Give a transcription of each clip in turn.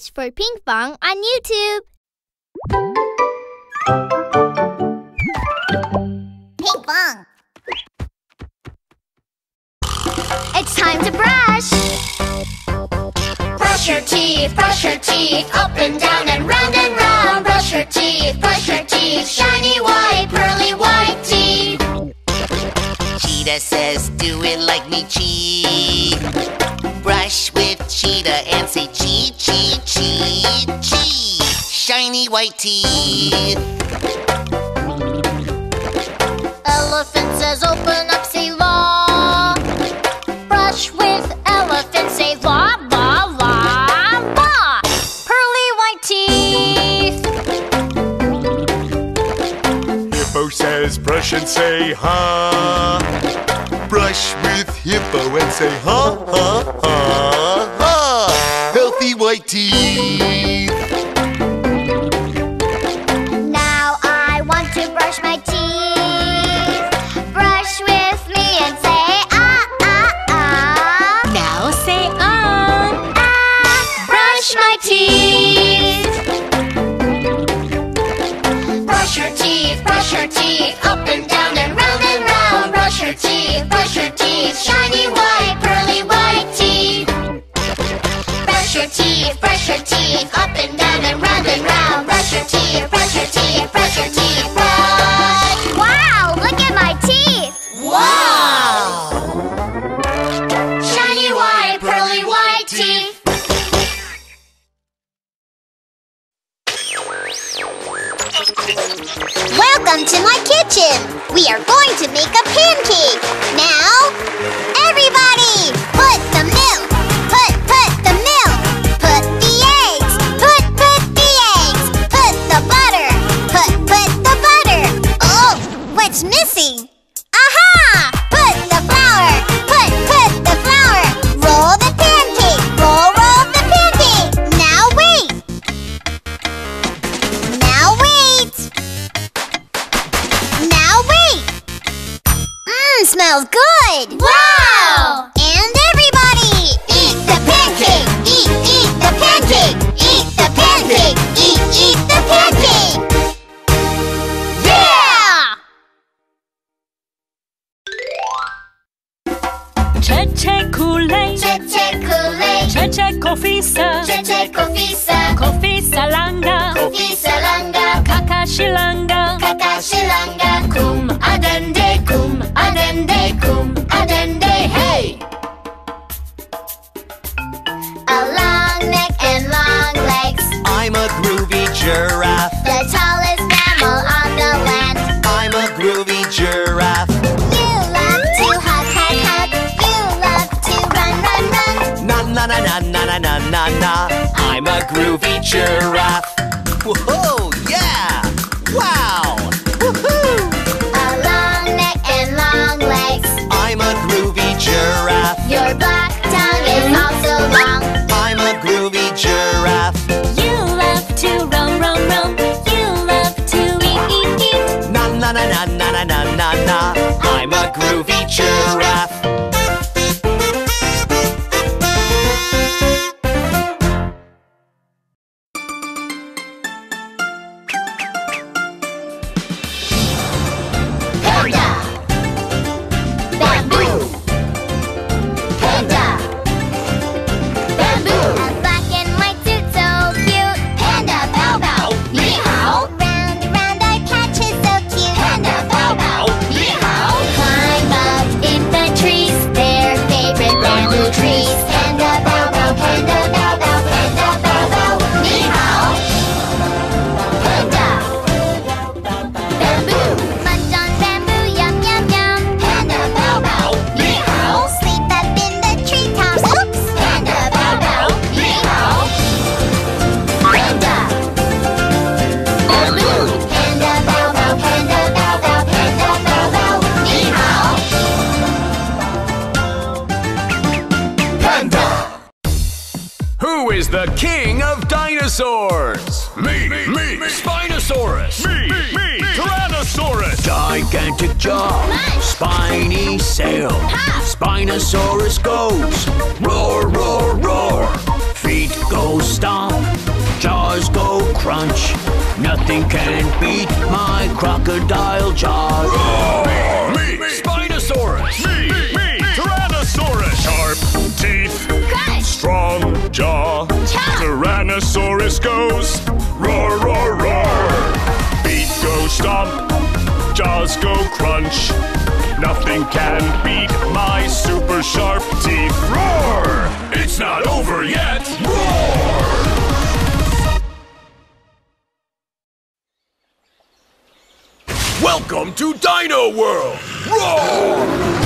Search for Pinkfong on YouTube. Pinkfong. It's time to brush. Brush your teeth, brush your teeth, up and down and round and round. Brush your teeth, brush your teeth, shiny white, pearly white teeth. Cheetah says, do it like me, Chee. Brush with Cheetah and say, Chee, Chee, Chee, Chee. Shiny white teeth. Elephant says, open up, say law. Brush with elephant, say la, la, la, la. Pearly white teeth. Hippo says brush and say ha. Brush with hippo and say ha ha ha ha. White teeth. Now I want to brush my teeth. Brush with me and say ah ah ah. Now say um. Ah, brush my teeth. Brush your teeth, brush your teeth, up and down and round and round. Brush your teeth, brush your teeth, shiny brush your teeth, up and down and round and round. Brush your teeth, brush your teeth, brush your teeth. Wow, look at my teeth. Wow! Shiny white, pearly white teeth. Welcome to my kitchen. We are going to make a pancake. Now, what's missing? Aha! Put the flour. Put, put the flour. Roll the pancake. Roll, roll the pancake. Now wait. Now wait. Now wait. Mmm, smells good. Wow! Kool-Aid. Cheche Kool-Aid. Cheche Kofisa. Cheche Kofisa. Kofisa Langa. Kofisa Langa. Kakashilanga. Kakashilanga. Kum adende, kum adende, kum adende, hey! A long neck and long legs. I'm a groovy giraffe. na na. I'm a groovy giraffe. Whoa, yeah! Wow! Woohoo! A long neck and long legs. I'm a groovy giraffe. Your black tongue is also long. I'm a groovy giraffe. You love to roam, roam, roam. You love to eat, eat, eat. Na na na na na na na na. I'm a groovy giraffe. The king of dinosaurs? Me, me, me, Spinosaurus. me, me, Tyrannosaurus. Gigantic jaw. Spiny sail. Spinosaurus goes. Roar, roar, roar. Feet go stomp, jaws go crunch. Nothing can beat my crocodile jaws. Me, Spinosaurus. Jaw. Tyrannosaurus goes roar, roar, roar. Feet go stomp, jaws go crunch. Nothing can beat my super sharp teeth. Roar! It's not over yet. Roar! Welcome to Dino World. Roar!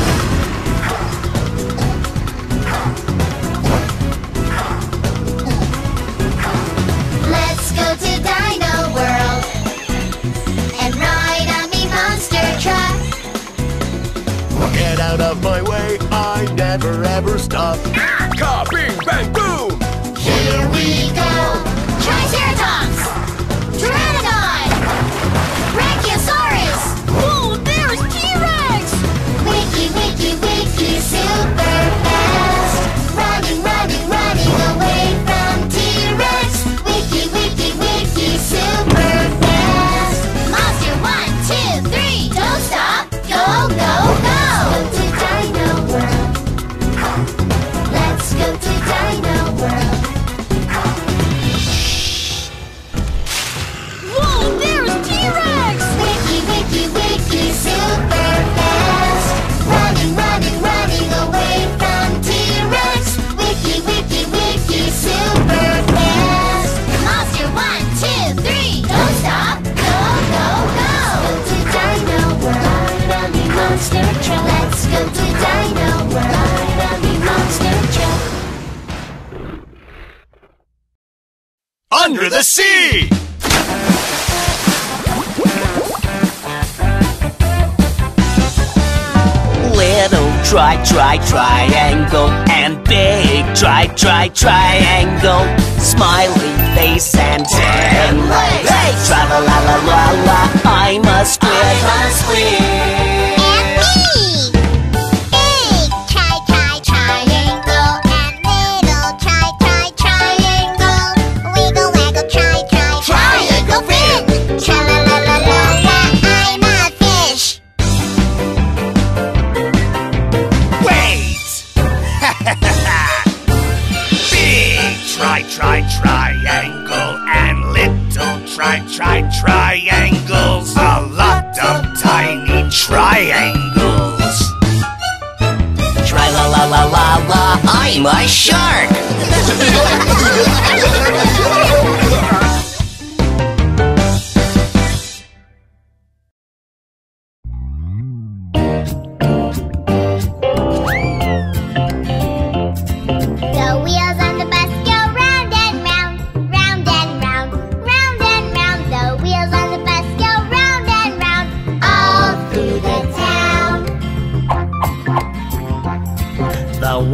To Dino World and ride on me monster truck. Get out of my way, I never ever stop. Ah! Ka, bing, bang, boom! Here we go. Let's go to Dino World. Under the sea! Little try, try, triangle and big try, try, triangle. Smiling face and ten legs. Hey, tra la la la la la. I must squid, I must squid. Try, try, triangles. A lot of tiny triangles. Try la la la la la. I'm a shark.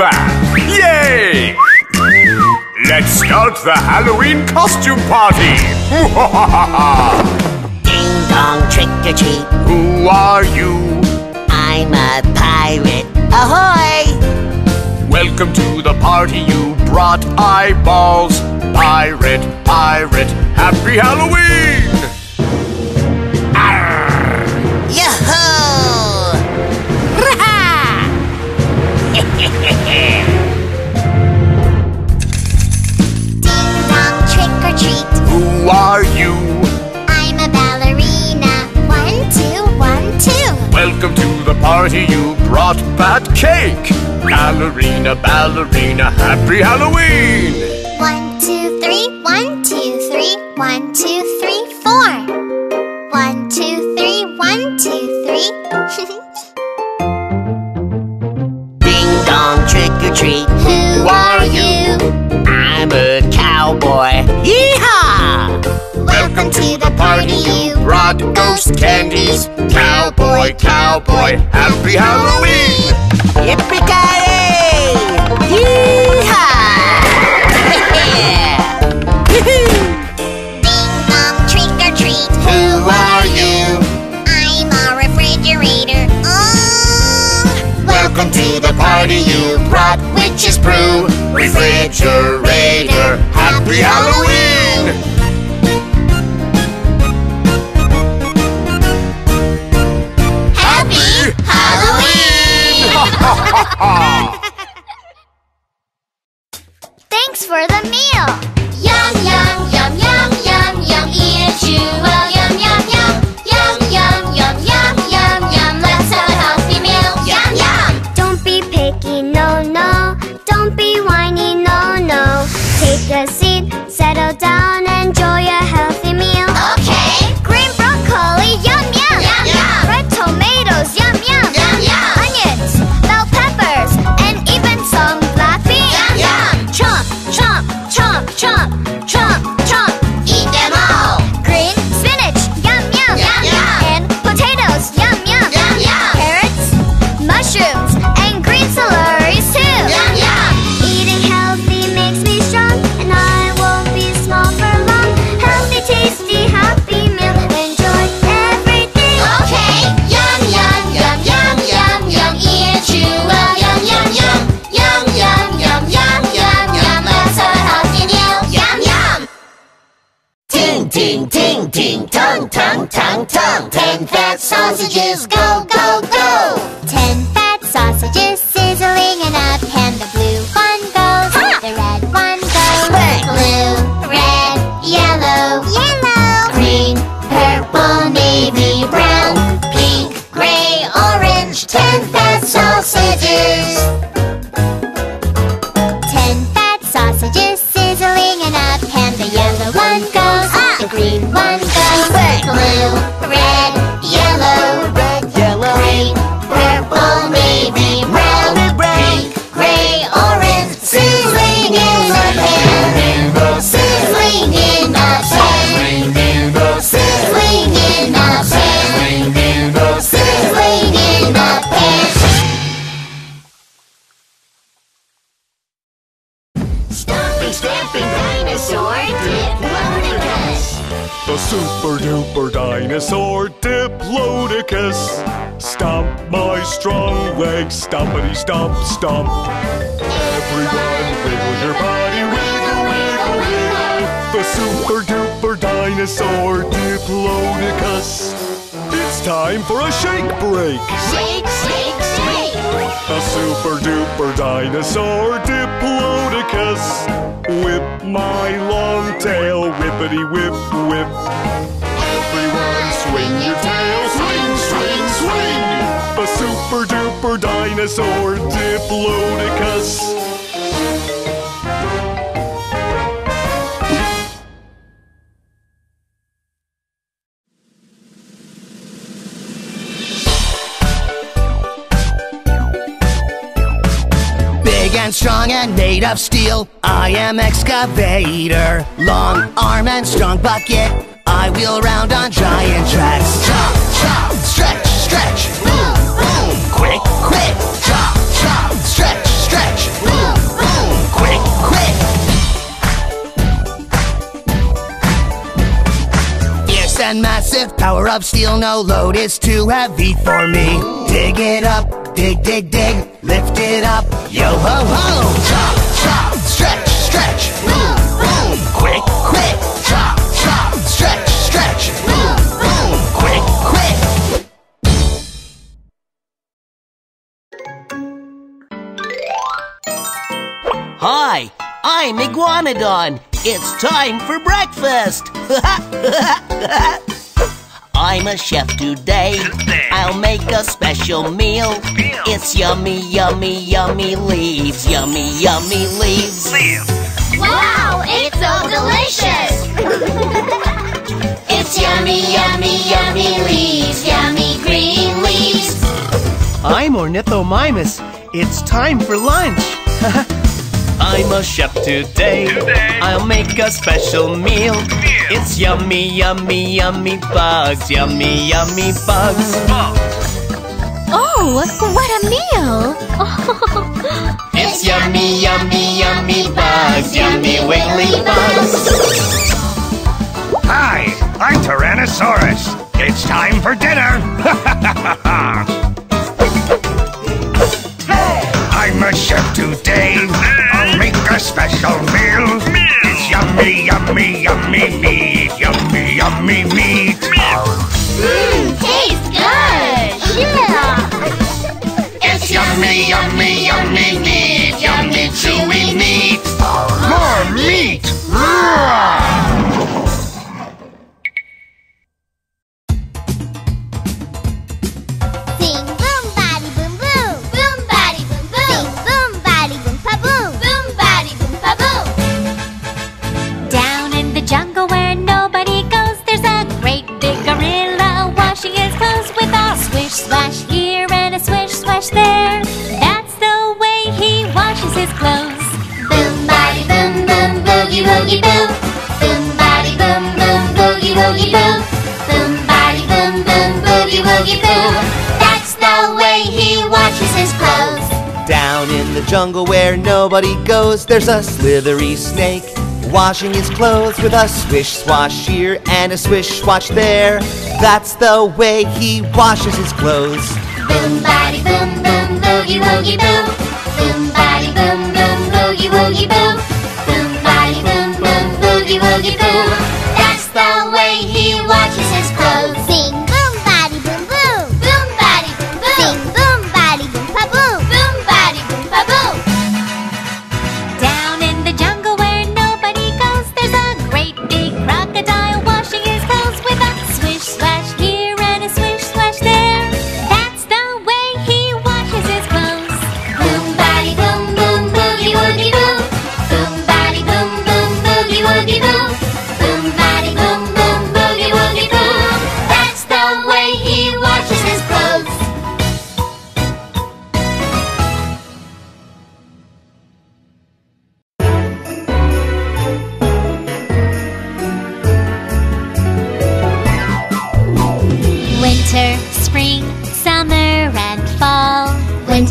Back! Yay! Let's start the Halloween costume party! Ding dong, trick or treat. Who are you? I'm a pirate. Ahoy! Welcome to the party, you brought eyeballs. Pirate, pirate, happy Halloween! Are you? I'm a ballerina. One, two, one, two. Welcome to the party, you brought hot fat cake. Ballerina, ballerina, happy Halloween! One, two, three, one, two, three, one, two, three, four. One, two, three, one, two, three. Ding dong, trick or treat. Who are you? I'm a cowboy. Party, you. Brought ghost candies. Cowboy, cowboy, happy Halloween! Yippee-ki-yay! Yeehaw! Ding dong, trick or treat. Who are you? I'm a refrigerator. Oh, Welcome to the party you brought witch's brew. Refrigerator, happy Halloween! Thanks for the meal. Yum, yum, yum, yum, yum, yum, eat you well, Ting, ting, tongue, tongue, tongue, tongue. Ten fat sausages, go, go, go. Ten fat sausages sizzling in a pan. The blue one goes, the red one goes. Blue, red, yellow, yellow, green, purple, navy, brown, pink, gray, orange. Ten fat sausages. The super duper dinosaur Diplodocus. Stomp my strong legs, stompity stomp stomp. Everyone wiggle your body, wiggle, wiggle, wiggle. The super duper dinosaur Diplodocus. It's time for a shake break. Shake, shake, shake. A super duper dinosaur Diplodocus. Whip my long tail, whippity whip whip. Super duper dinosaur Diplodocus. Big and strong and made of steel. I am excavator. Long arm and strong bucket. I wheel round on giant tracks. Chop, chop, stretch, stretch. Quick. Chop, chop, stretch, stretch. Boom, boom. Quick, quick. Fierce and massive, power of steel, no load is too heavy for me. Dig it up, dig, dig, dig, lift it up, yo ho ho! Chop, chop, stretch, stretch, boom, boom, quick, quick, Hi, I'm Iguanodon. It's time for breakfast. I'm a chef today. I'll make a special meal. It's yummy, yummy, yummy leaves. Yummy, yummy leaves. Wow, it's so delicious! it's yummy, yummy, yummy leaves, yummy green leaves. I'm Ornithomimus. It's time for lunch. I'm a chef today. I'll make a special meal. It's yummy, yummy, yummy bugs. Yummy, yummy bugs. Oh, what a meal! It's yummy, yummy, yummy bugs. Yummy, wiggly bugs. Hi, I'm Tyrannosaurus. It's time for dinner. hey! I'm a chef today. I'll make a special meal. It's yummy, yummy, yummy meat. Yummy, yummy meat. Mmm, tastes good! Yeah! It's yummy, yummy, yummy meat. Yummy, chewy meat. More meat. Sing his clothes. Boom body boom boom boogie woogie boo. Boom body boom boom boogie woogie boo. Boom body boom boom boogie woogie boo. That's the way he washes his clothes. Down in the jungle where nobody goes, there's a slithery snake washing his clothes with a swish swash here and a swish swash there. That's the way he washes his clothes. Boom body boom boom boogie woogie boo. Boom body boom boom boogie woogie boo. Boom body boom boom boogie woogie boo.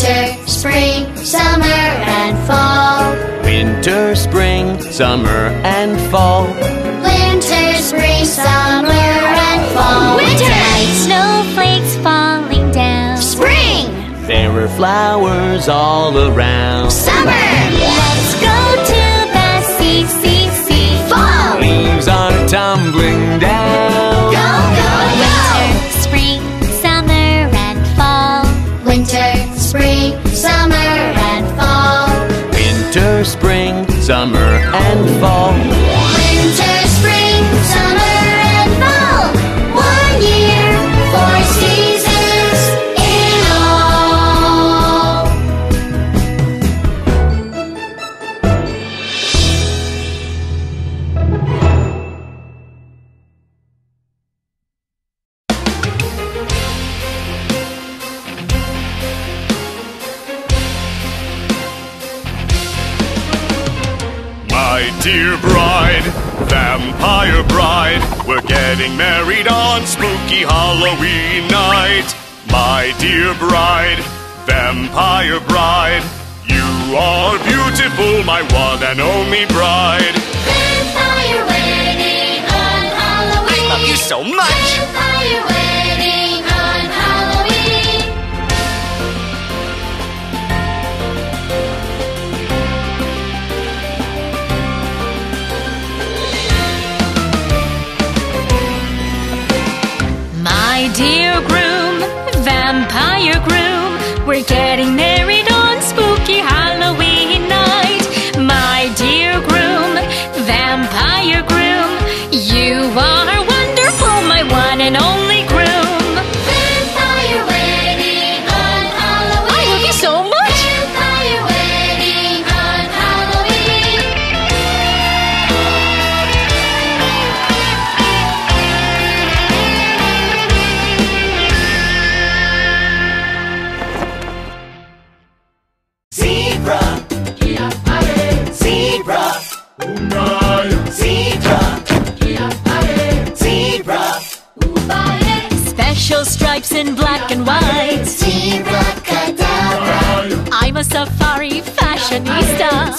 Winter, spring, summer, and fall. Winter, spring, summer, and fall. Winter, spring, summer, and fall. Winter, snowflakes falling down. Spring, There are flowers all around. Summer, and fall. Getting married on spooky Halloween night. My dear bride, vampire bride, you are beautiful, my one and only bride. Vampire wedding on Halloween. Love you so much. Vampire vampire groom, we're getting married in black and white. I'm a safari fashionista.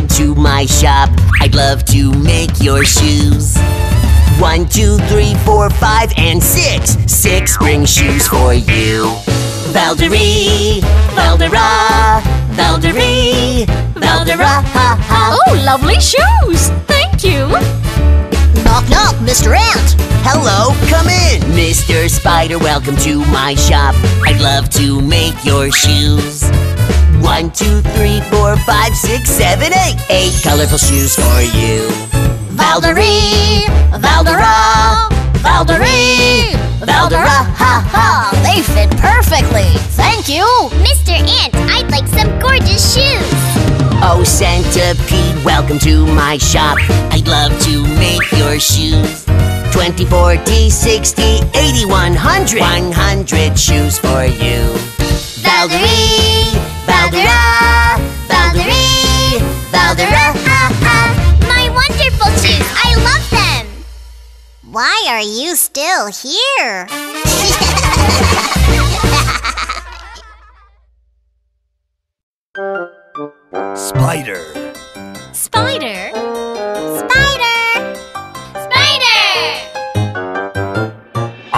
Welcome to my shop. I'd love to make your shoes. One, two, three, four, five, and six. Six spring shoes for you. Valderie, Valdera, Valderie, Valdera, ha ha. Oh, lovely shoes! Thank you! Knock, knock, Mr. Ant. Hello, come in. Mr. Spider, welcome to my shop. I'd love to make your shoes. One, two, three, four, five, six, seven, eight. Eight colorful shoes for you. Valderie, Valdera, Valderie, Valdera, ha ha. They fit perfectly. Thank you. Mr. Ant, I'd like some gorgeous shoes. Oh, Centipede, welcome to my shop. I'd love to make your shoes. 20, 40, 60, 80, 100. 100 shoes for you. Valderie, Valdera, Valderie, Valdera, ha ha. My wonderful shoes. I love them. Why are you still here? Spider. Spider! Spider!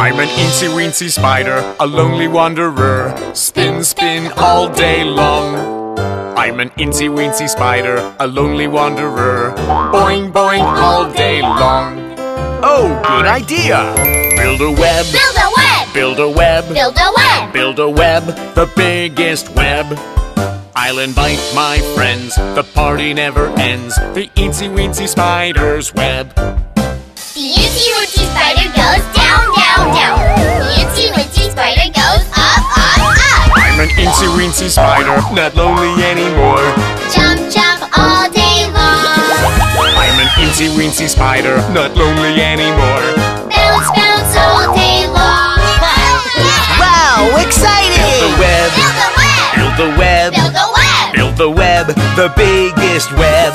I'm an eensy weensy spider, a lonely wanderer. Spin, spin all day long. I'm an eensy weensy spider, a lonely wanderer. Boing, boing all day long. Oh, good idea! Build a web, Build a web. build a web, Build a web. build a web, the biggest web. I'll invite my friends, the party never ends. The eensy weensy spider's web. The an eensy weensy spider, not lonely anymore. Jump, jump all day long. I'm an eensy weensy spider, not lonely anymore. Bounce, bounce all day long. Wow, exciting! Build a web. build the web, Build a web. build the web, the biggest web.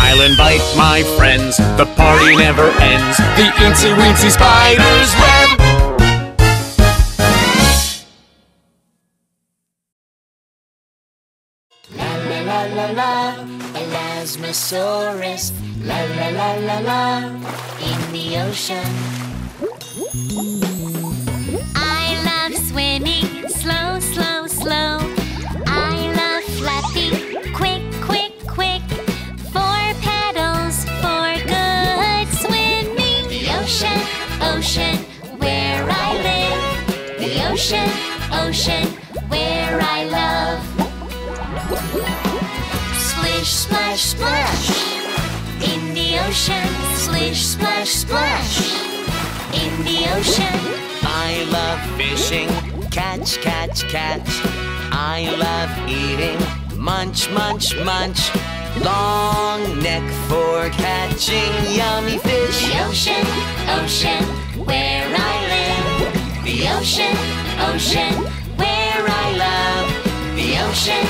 I'll invite my friends, the party never ends. The eensy weensy spider's web. Elasmosaurus, la la la la la, in the ocean. I love swimming, slow, slow, slow. I love flapping, quick, quick, quick. Four pedals for good swimming. The ocean, ocean, where I live. The ocean, ocean, where I love. Splash, splash. In the ocean, splish, splash, splash. In the ocean, I love fishing, catch, catch, catch. I love eating, munch, munch, munch. Long neck for catching yummy fish. the ocean, ocean, where I live. The ocean, ocean, where I love. The ocean,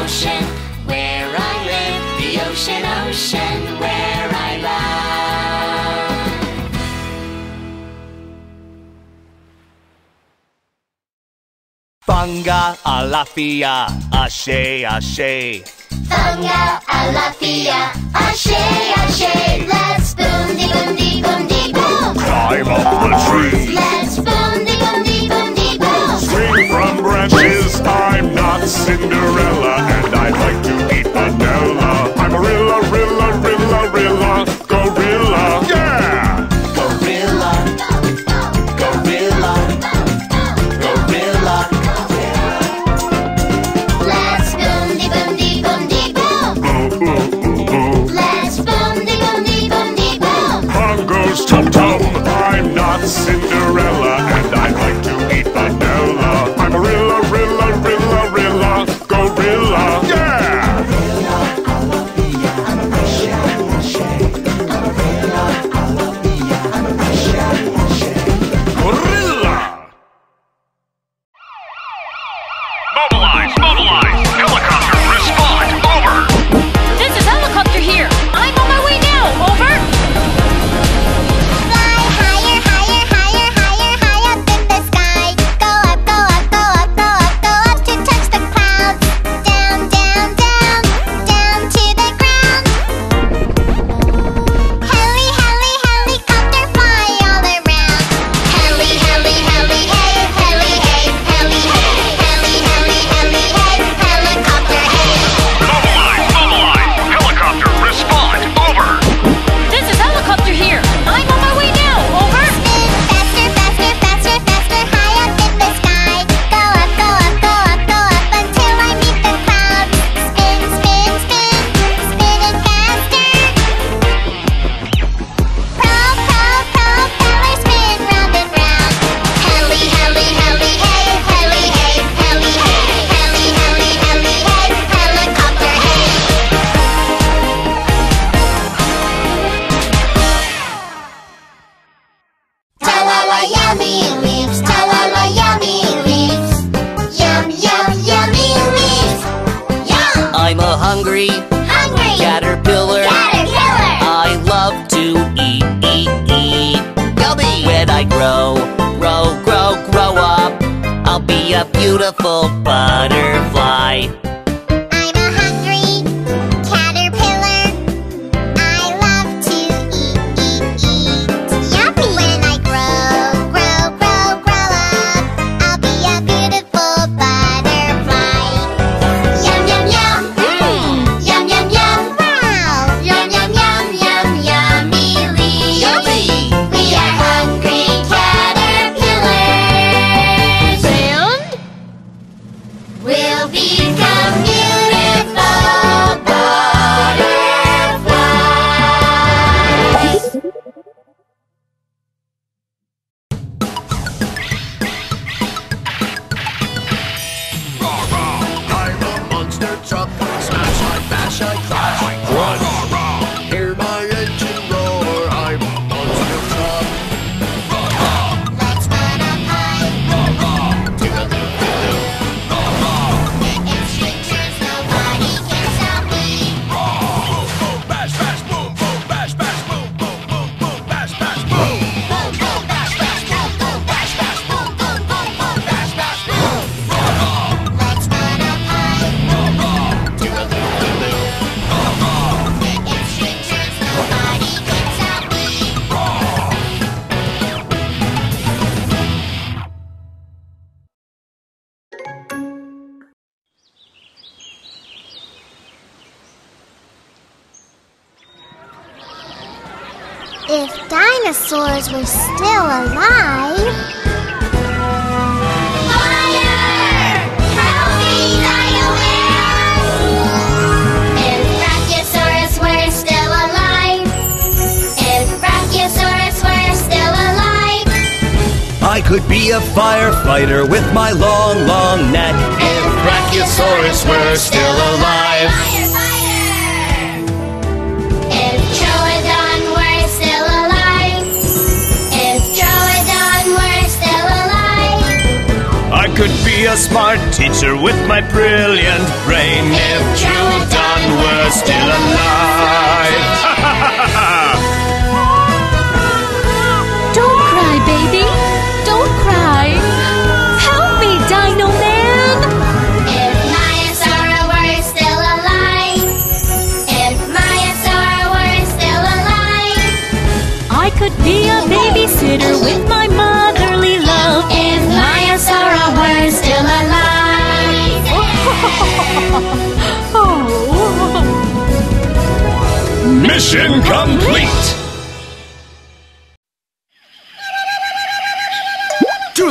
ocean, where I live. The ocean, ocean, where I love. Funga alafia, ashe, ashe. Funga alafia, ashe, ashe. Let's boom de boom de boom de boom. Climb up the tree, Let's boom de boom de boom de boom. swing from branches. I'm not Cinderella, and I like to eat vanilla. I'm a rilla,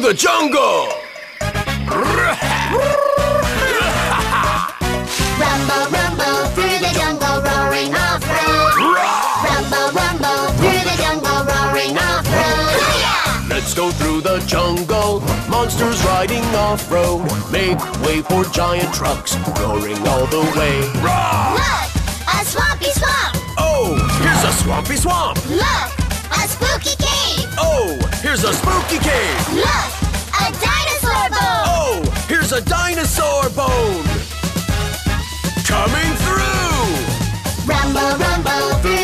the jungle! rumble, rumble through the jungle, roaring off road. rumble, rumble through the jungle, roaring off road. Let's go through the jungle, monsters riding off road. Make way for giant trucks, roaring all the way. Look, a swampy swamp. Oh, here's a swampy swamp. Look. Here's a spooky cave! Look! A dinosaur bone! Oh! Here's a dinosaur bone! Coming through! Rumble, rumble through!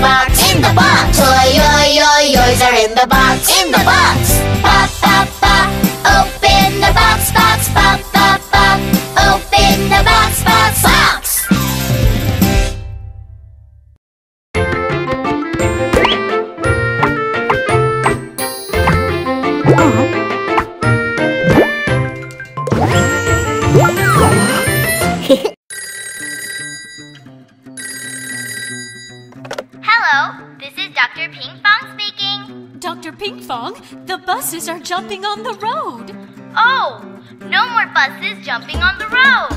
box, in the box. Toy, yo, yo, are in the box, in the box. Pop, pop, pop. Oh. Pinkfong speaking. Dr. Pinkfong, the buses are jumping on the road. Oh, no more buses jumping on the road.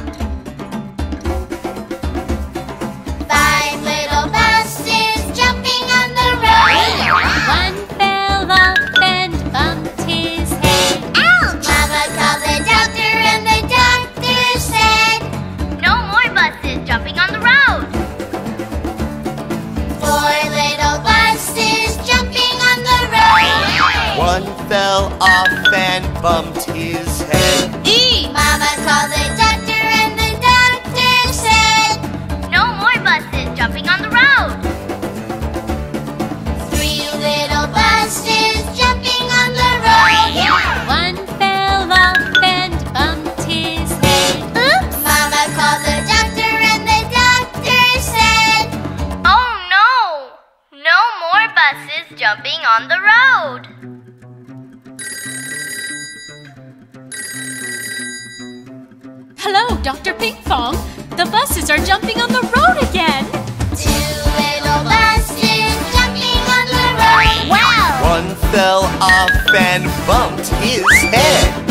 Five little buses jumping on the road. One fell off. fell off and bumped his head. E! Mama called the doctor and the doctor said, No more buses jumping on the road. Three little buses jumping on the road. Yeah. One fell off and bumped his head. Oops! Mama called the doctor and the doctor said, Oh no! No more buses jumping on the road. Hello, Dr. Ping Fong. The buses are jumping on the road again. Two little buses jumping on the road. Wow! One fell off and bumped his head.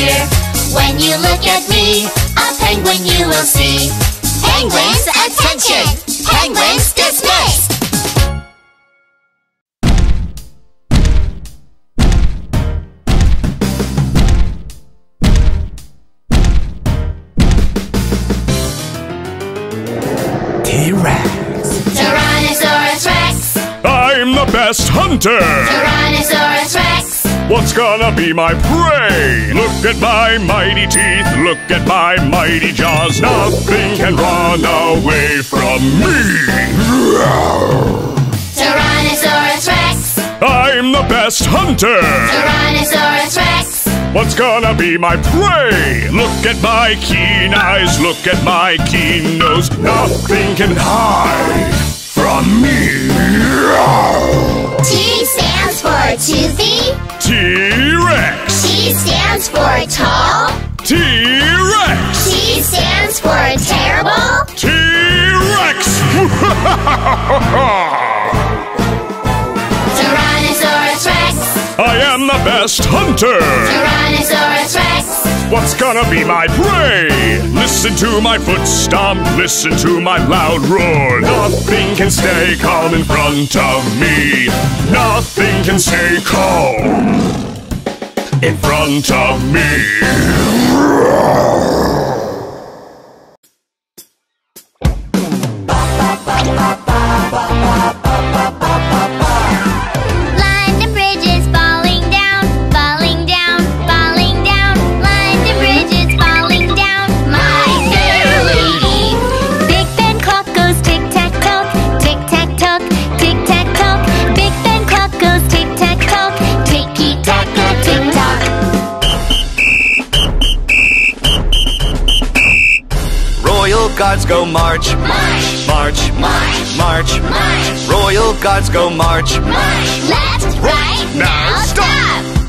Here? When you look at me, a penguin you will see. Penguins, attention! Penguins dismissed! T-Rex! Tyrannosaurus Rex! I'm the best hunter! Tyrannosaurus Rex! What's gonna be my prey? Look at my mighty teeth, look at my mighty jaws. Nothing can run away from me. Tyrannosaurus Rex! I'm the best hunter! Tyrannosaurus Rex! What's gonna be my prey? Look at my keen eyes, look at my keen nose. Nothing can hide from me. T stands for toothy. T-Rex! T stands for tall. T-Rex! T stands for terrible. T-Rex! Tyrannosaurus Rex! I am the best hunter! Tyrannosaurus Rex! What's gonna be my prey? Listen to my foot stomp, listen to my loud roar. Nothing can stay calm in front of me. Nothing can stay calm in front of me. Go march, March! march, March! march. March! Royal Guards go march. March! Left, right, now stop!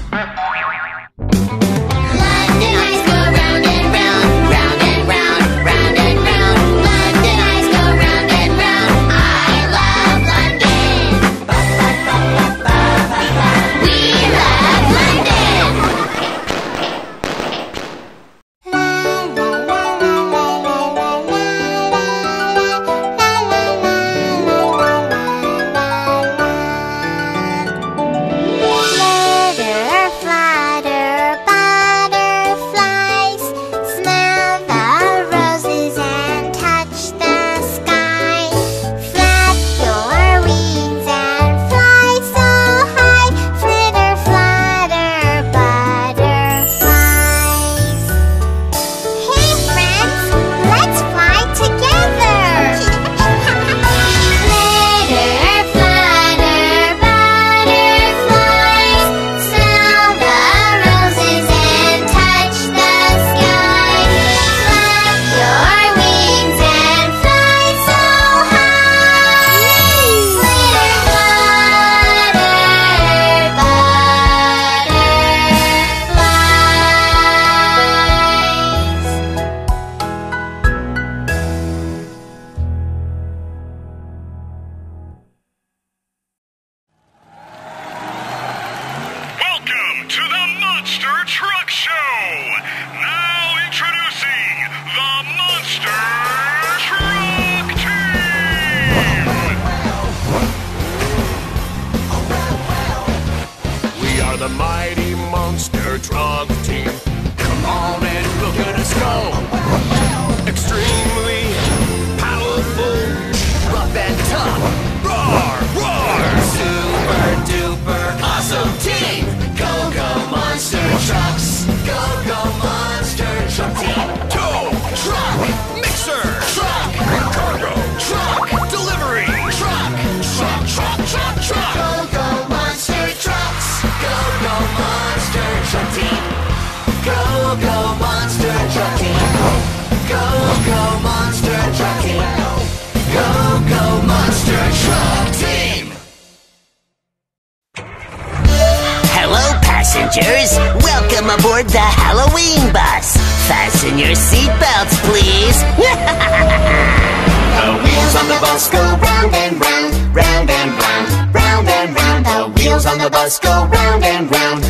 Hello, passengers. Welcome aboard the Halloween bus. Fasten your seatbelts, please. the wheels on the bus go round and round, round and round, round and round. The wheels on the bus go round and round.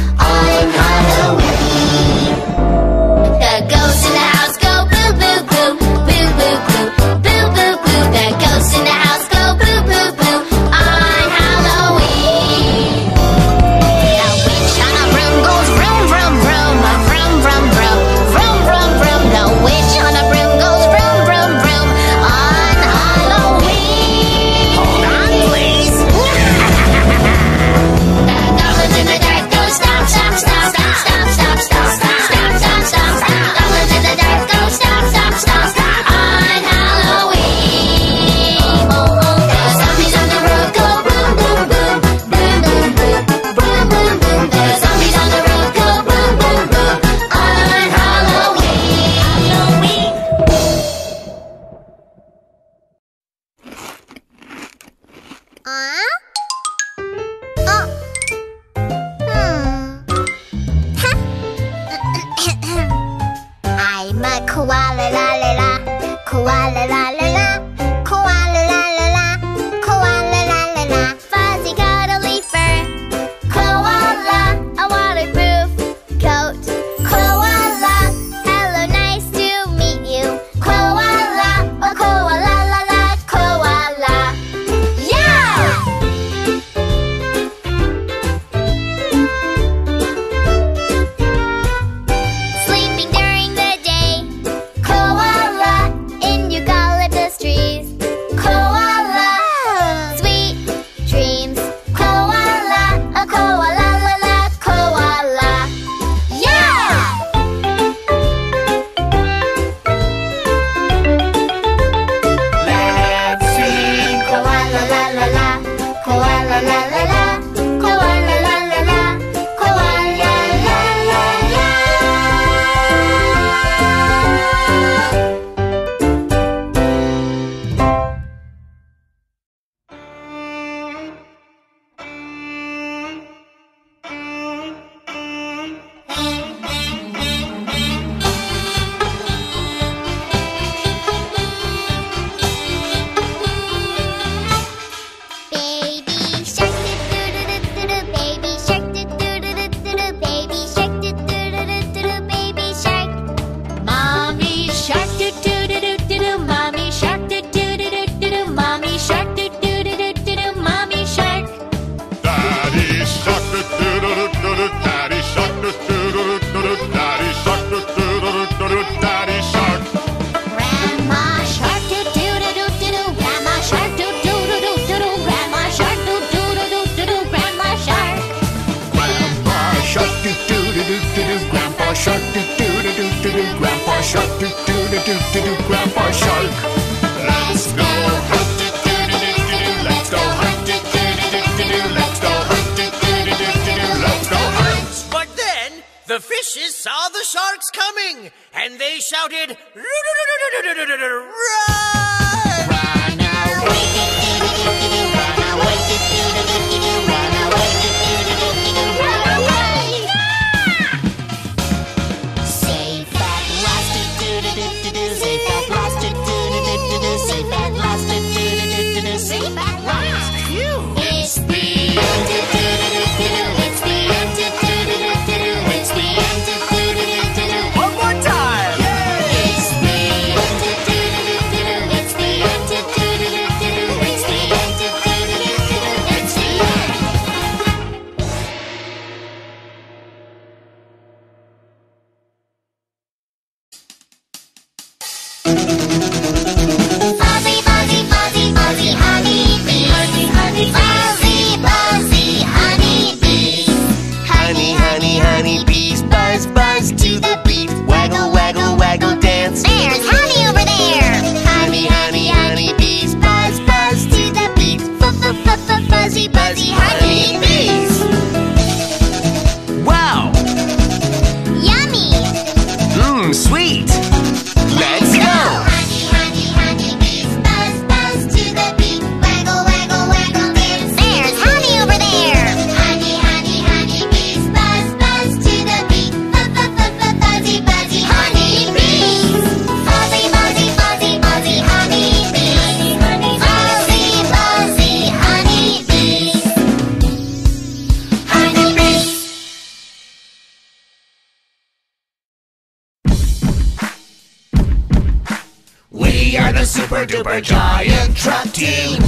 Team.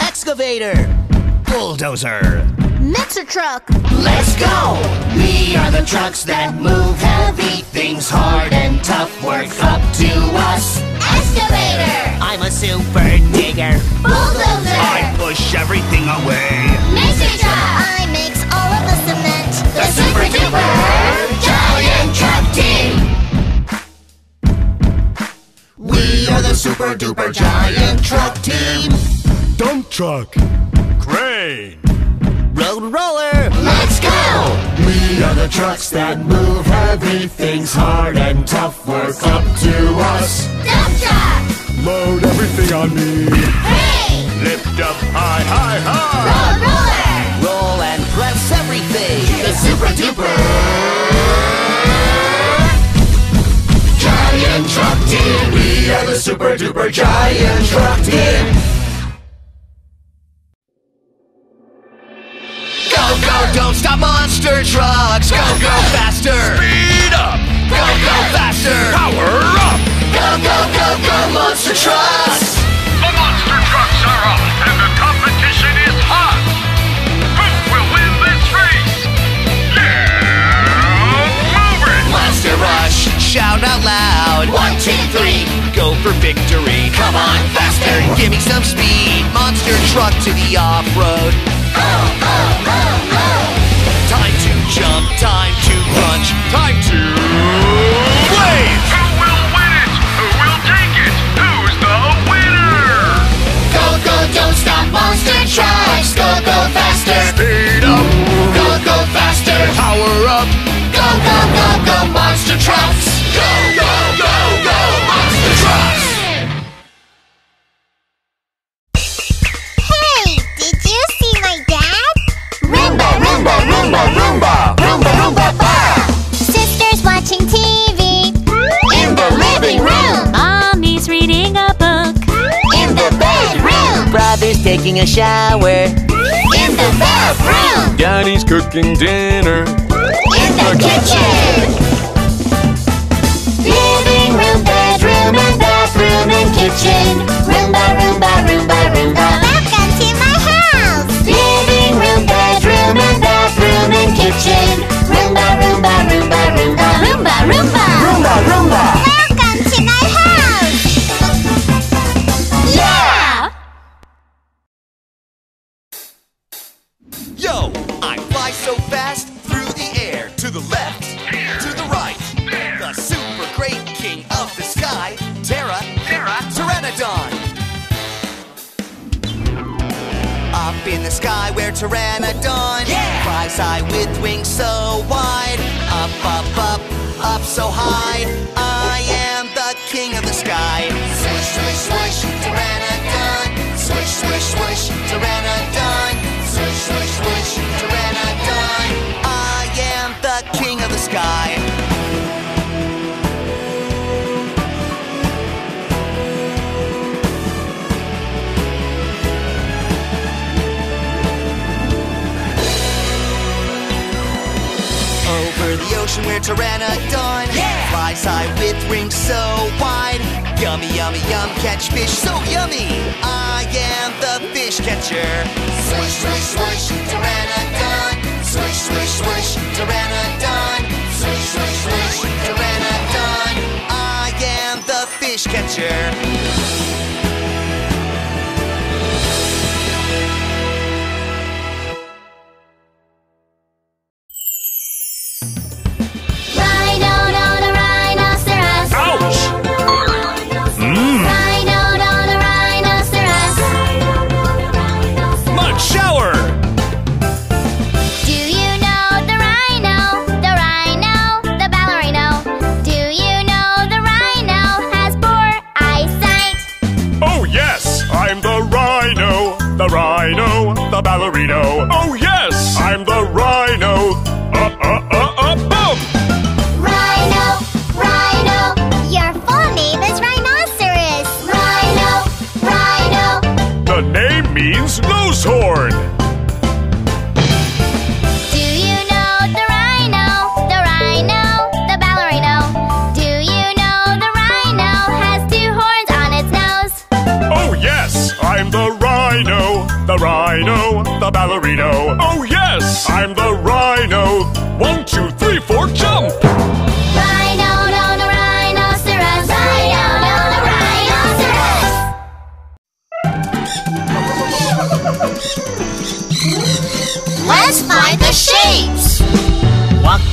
Excavator. Bulldozer. Mixer truck. Let's go! We are the trucks that move heavy things hard and tough work up to us. Excavator. I'm a super digger. Bulldozer. I push everything away. Mixer truck. I mix all of the cement. The super duper giant truck team. We are the super duper giant truck team. Dump truck. Crane. Road roller. Let's go! We are the trucks that move heavy things hard and tough work up to us. Dump truck. Load everything on me. Hey. Lift up high, high, high. Road roller. Roll and press everything. The super duper truck team. We are the super duper giant truck team. Go, go, don't stop monster trucks. Go, go faster. Speed up! Go, go faster. Power up! Go, go, go, go, monster trucks. The monster trucks are up, Shout out loud. One, two, three. Go for victory. Come on, faster. Give me some speed. Monster truck to the off-road. Oh, oh, oh, oh. Time to jump. Time to crunch. Time to wave. Who will win it? Who will take it? Who's the winner? Go, go, don't stop, monster trucks. Go, go faster. Speed up! Go, go faster. Power up. Go, go, go, go, monster trucks. Go, go, go, go, monster trucks. Hey, did you see my dad? Roomba, Roomba, Roomba, Roomba. Roomba, Roomba, bar. Sisters watching TV. In the living room. Mommy's reading a book. In the bedroom. Brother's taking a shower. In the bathroom. Daddy's cooking dinner. In the kitchen. Living room, bedroom, and bathroom and kitchen. Roomba, Roomba, Roomba, Roomba. Welcome to my house. Living room, bedroom, and bathroom and kitchen. Roomba, Roomba, Roomba, Roomba. Roomba, Roomba. Roomba, Roomba. Welcome To the left, to the right. The super great king of the sky, Terra, Terra, Pteranodon. Up in the sky where Pteranodon Yeah! flies high with wings so wide. Up, up, up, up so high. Ocean where Pteranodon Yeah! flies high with wings so wide. Yummy, yummy, yum, catch fish so yummy. I am the fish catcher. Swish, swish, swish, Pteranodon. Swish, swish, swish, Pteranodon. Swish, swish, swish, Pteranodon. I am the fish catcher. Ballerino. Oh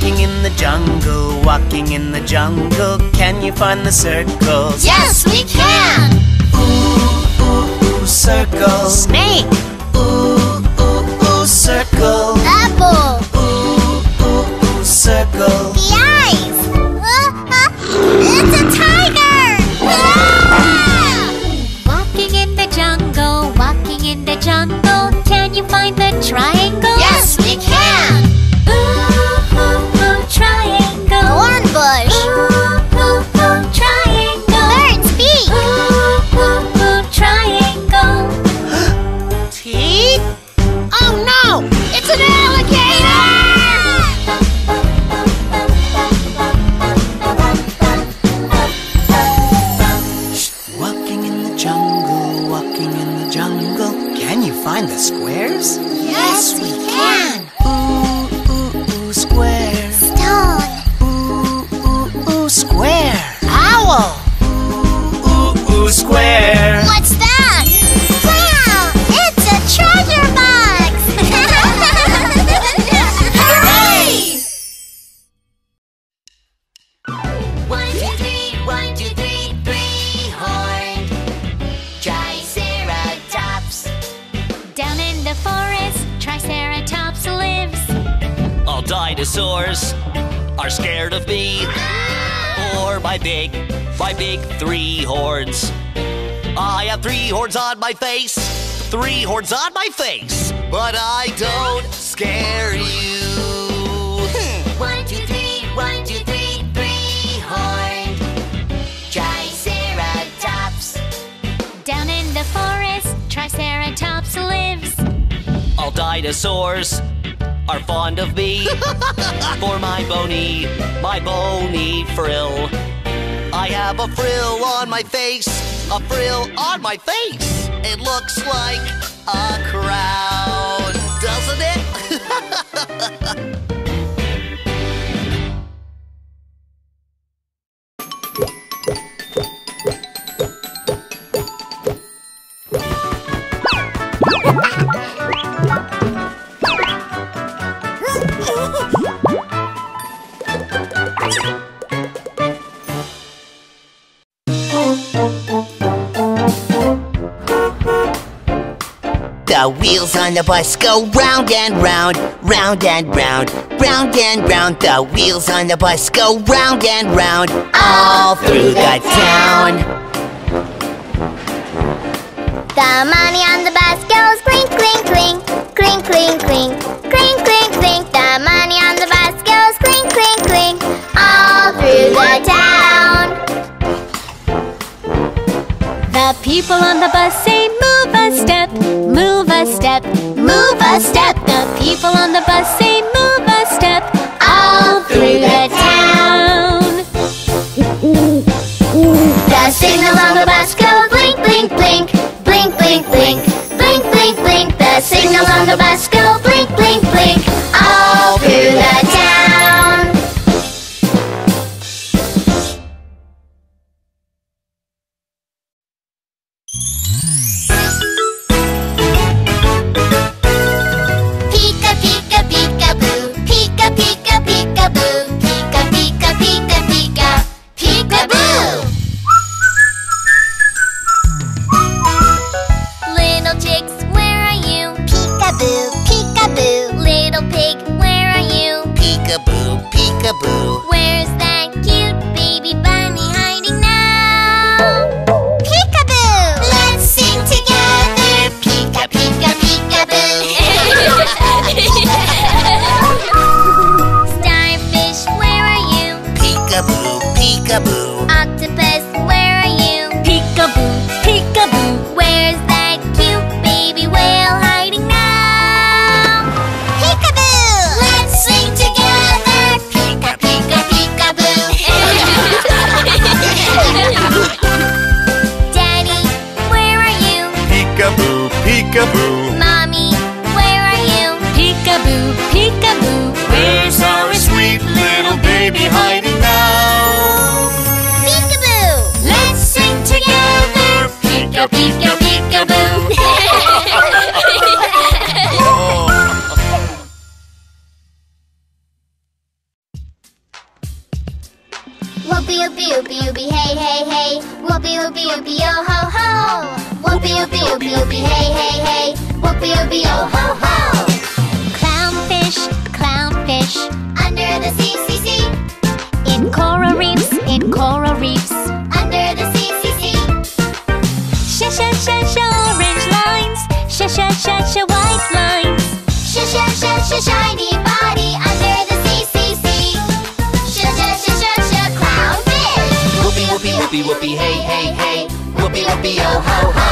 Walking in the jungle, walking in the jungle. Can you find the circles? Yes, we can! Ooh, ooh, ooh, circle. Snake! Ooh, ooh, ooh, circle. Apple! Ooh, ooh, ooh, circle. The eyes! Uh, uh, it's a tiger! My bony frill. I have a frill on my face, a frill on my face. It looks like a crown, doesn't it? The wheels on the bus go round and round, round and round, round and round. The wheels on the bus go round and round, all through the town. The money on the bus goes clink, clink, clink, clink, clink, clink, clink, clink, clink. The money on the bus goes clink, clink, clink, all through the town. People on the bus say, Move a step, move a step, move a step. The people on the bus say, Move a step, all through the town. The signals on the bus go blink, blink, blink, blink, blink, blink, blink, blink, blink. The signals on the bus go blink, blink, blink, all through the town. Peekaboo. Where's that cute Whoopie whoopie whoopie whoopie hey hey hey. Whoopie whoopie whoopie yo ho ho. Whoopie whoopie whoopie whoopie hey hey hey. Whoopie whoopie yo ho ho. Clownfish, clownfish. Under the sea sea sea In coral reefs, in coral reefs. Under the sea sea sea Sha sha sha sha orange lines. Sha sha sha sha Whoopie whoopie whoopie whoopie hey hey hey. Whoopie whoopie yo ho ho.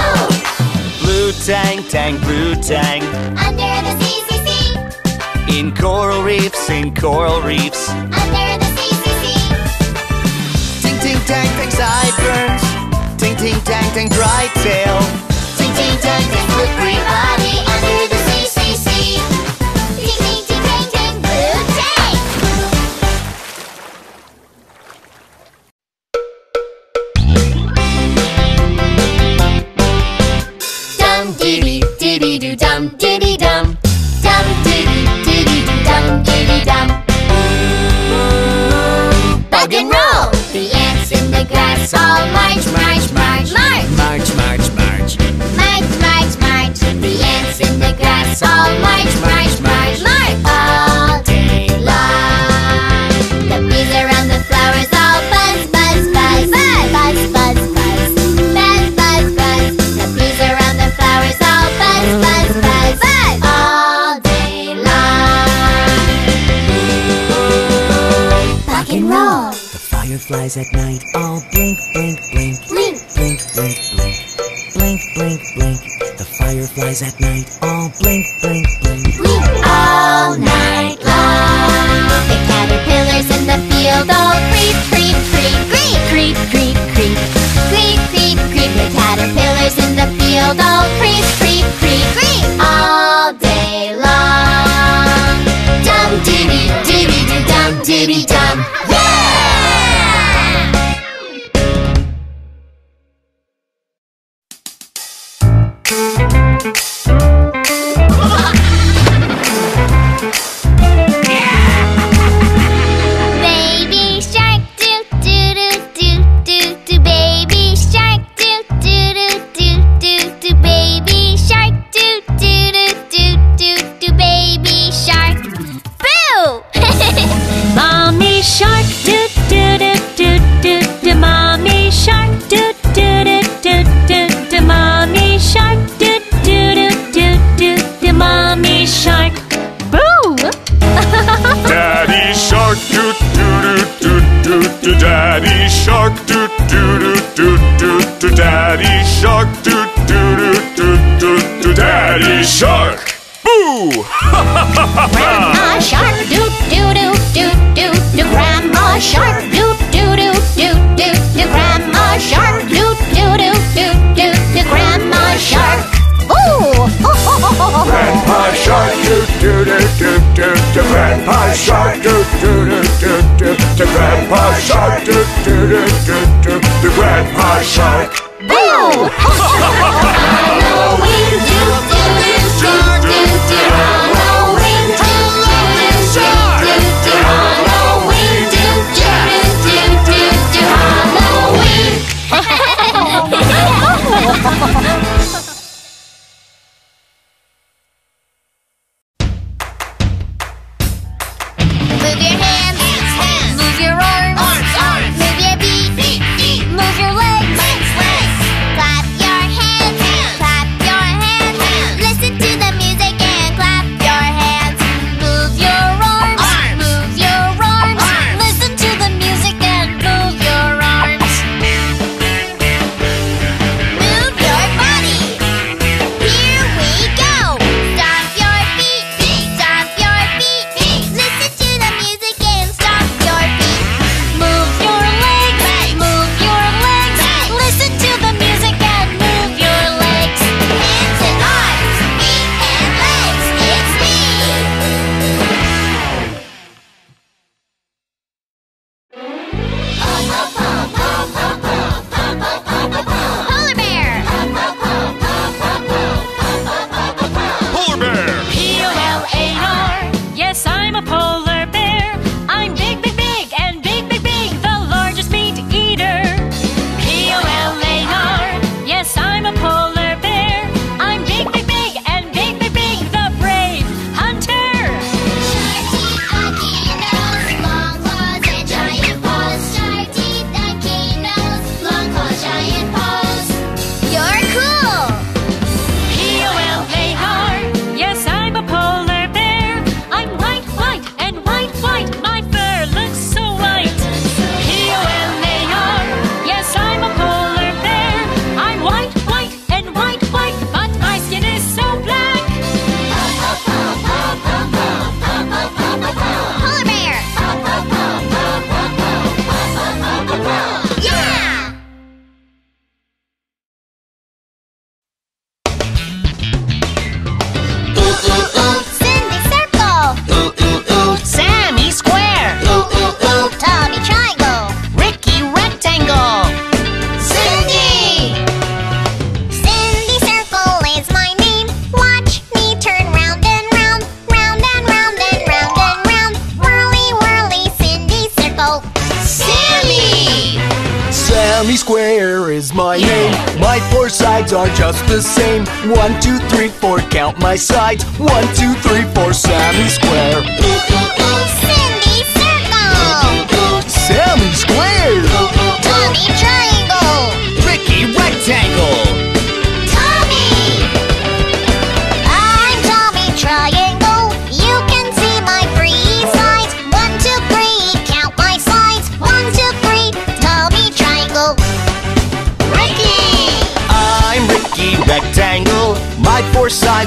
Blue tang tang, blue tang. Under the sea sea sea. In coral reefs, in coral reefs. Under the sea sea sea. Ting ting tang tang sideburns. Ting ting tang tang dry tail. Ting ting tang tang slippery body all march march march march. March, march, march. March, march, march. The ants in the grass all march, march, march. Flies at night all blink, blink, blink. Blink, blink, blink, blink. Blink, blink, blink. The fireflies at night all blink, blink, blink. Blink all night long. The caterpillars in the field all creep, creep, creep. Creep, creep, creep, creep. Creep, creep, creep. The caterpillars in the field all creep, creep, creep. Creep all day long. Dum dee dee dee dee dum dee dee dum.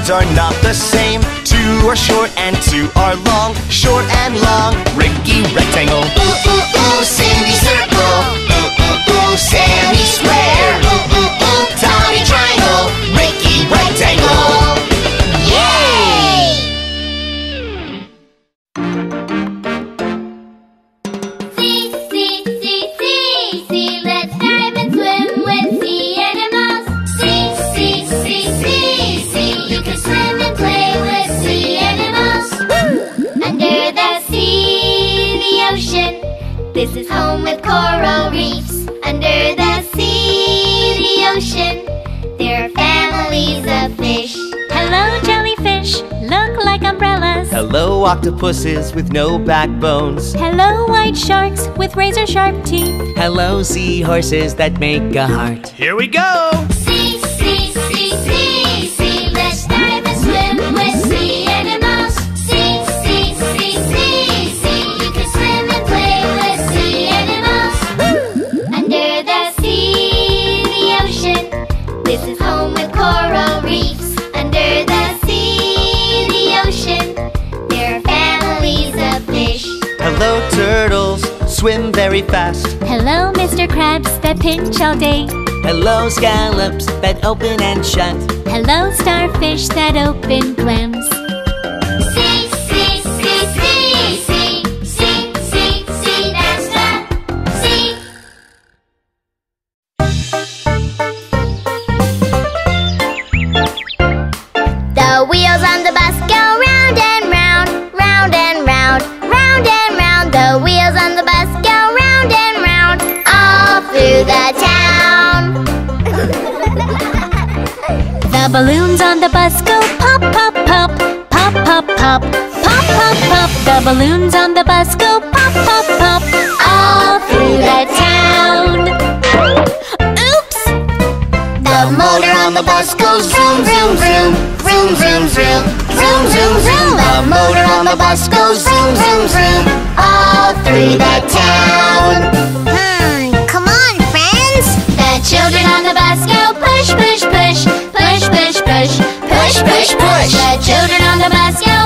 words are not the same. Two are short and two are long. Short and long, Ricky rectangle. Ooh, ooh, ooh, Sandy circle. Ooh, ooh, ooh, Sammy square. octopuses with no backbones. Hello, white sharks with razor sharp teeth. Hello, seahorses that make a heart. Here we go! very fast. Hello, Mr. Krabs, that pinch all day. Hello, scallops that open and shut. Hello, starfish that open clams. balloons on the bus go pop, pop, pop All through the town Oops! The motor on the bus goes zoom zoom zoom, Vroom, vroom, vroom Vroom, vroom, vroom The motor on the bus goes zoom zoom zoom All through the town Hmm, come on, friends! The children on the bus go push, push, push Push, push, push Push, push, push The children on the bus go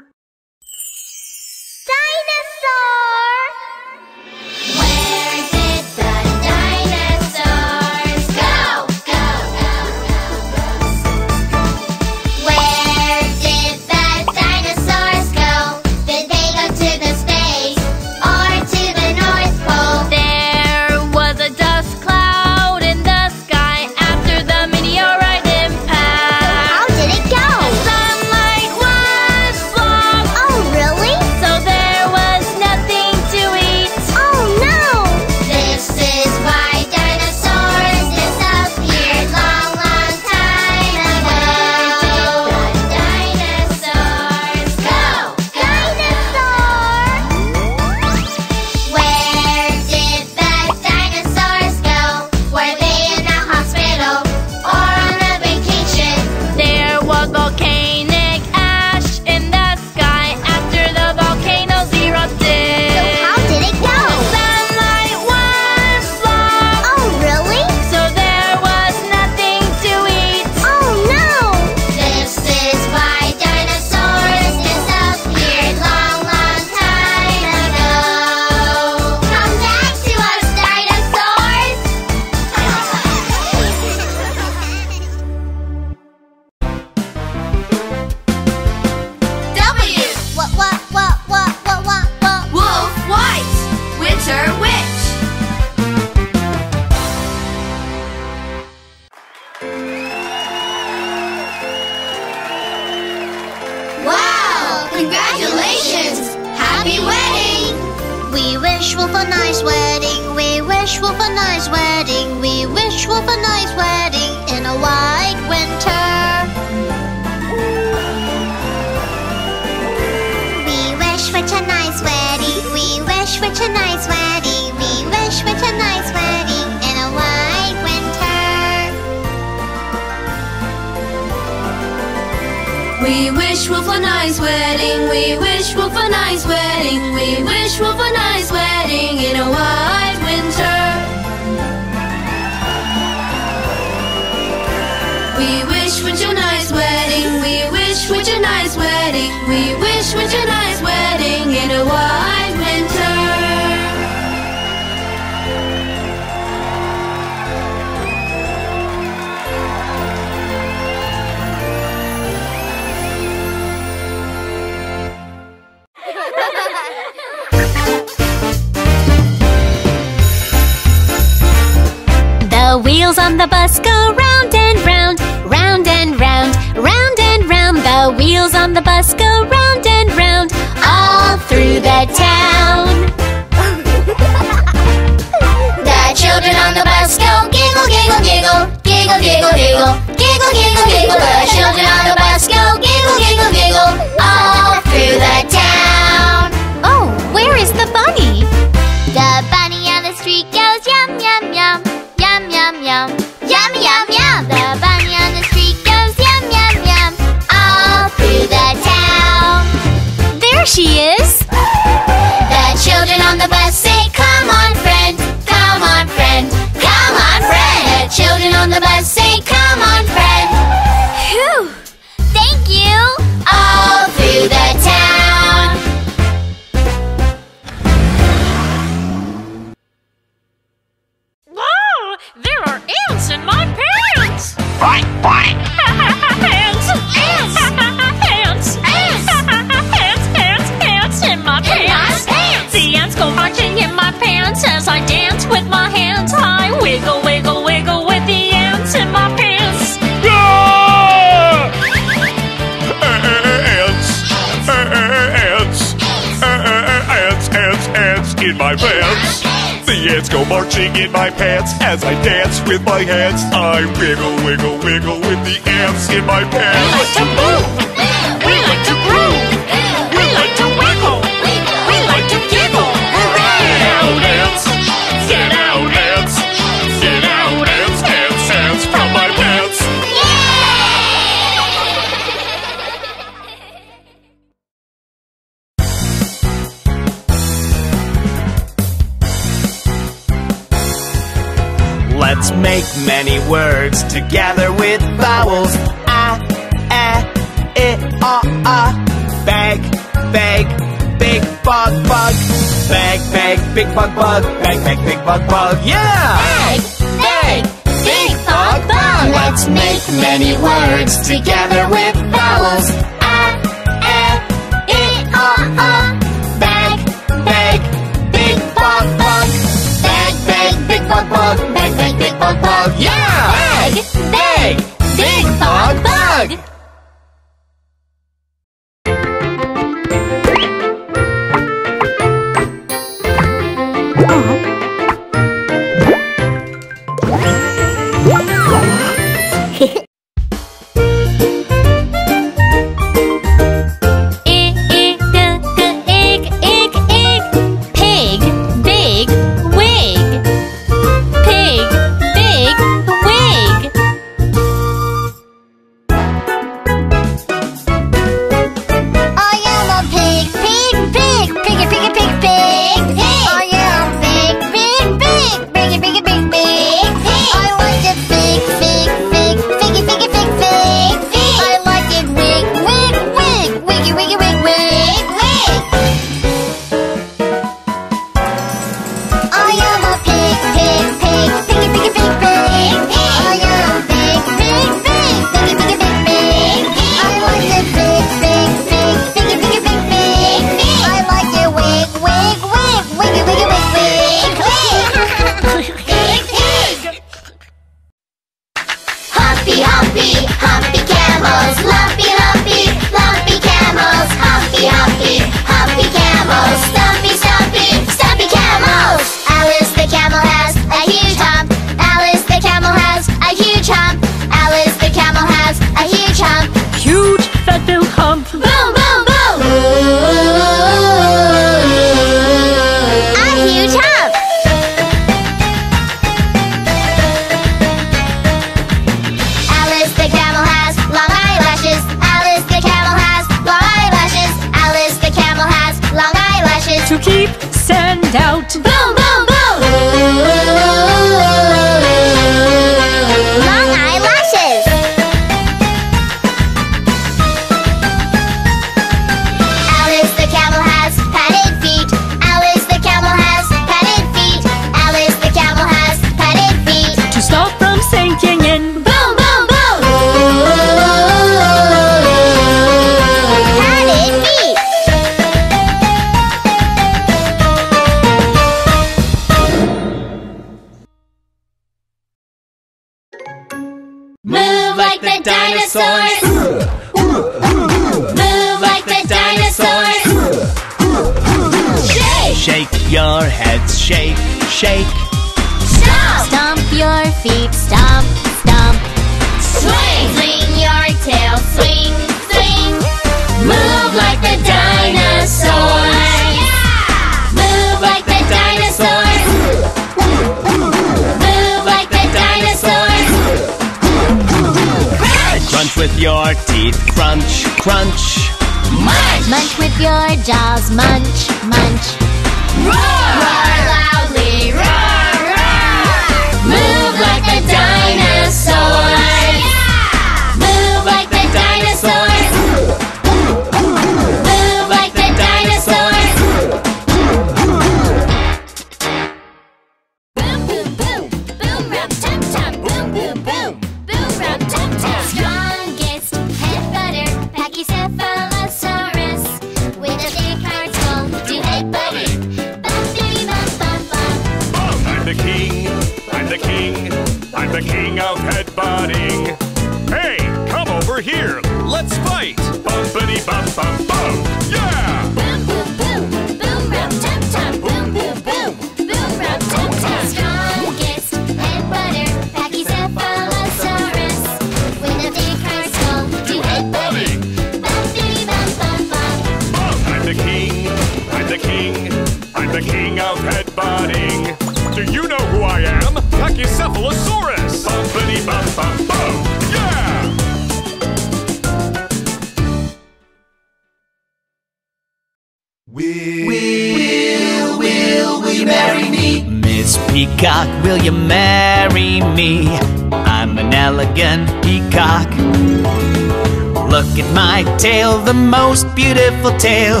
beautiful tale.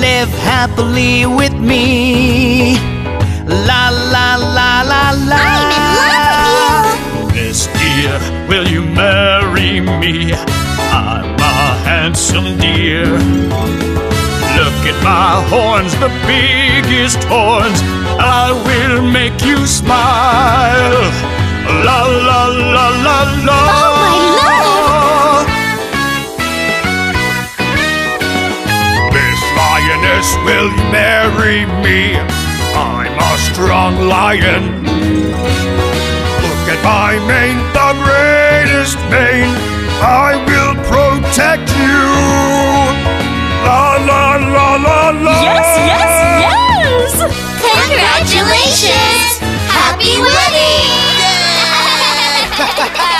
Live happily with me. La la la la la. I'm in love with you. Miss dear, will you marry me? I'm a handsome deer. Look at my horns, the biggest horns. I will make you smile. La la la la la. Oh my love. Yes, will you marry me? I'm a strong lion. Look at my mane, the greatest mane. I will protect you. La la la la la. Yes, yes, yes! Congratulations! Happy wedding!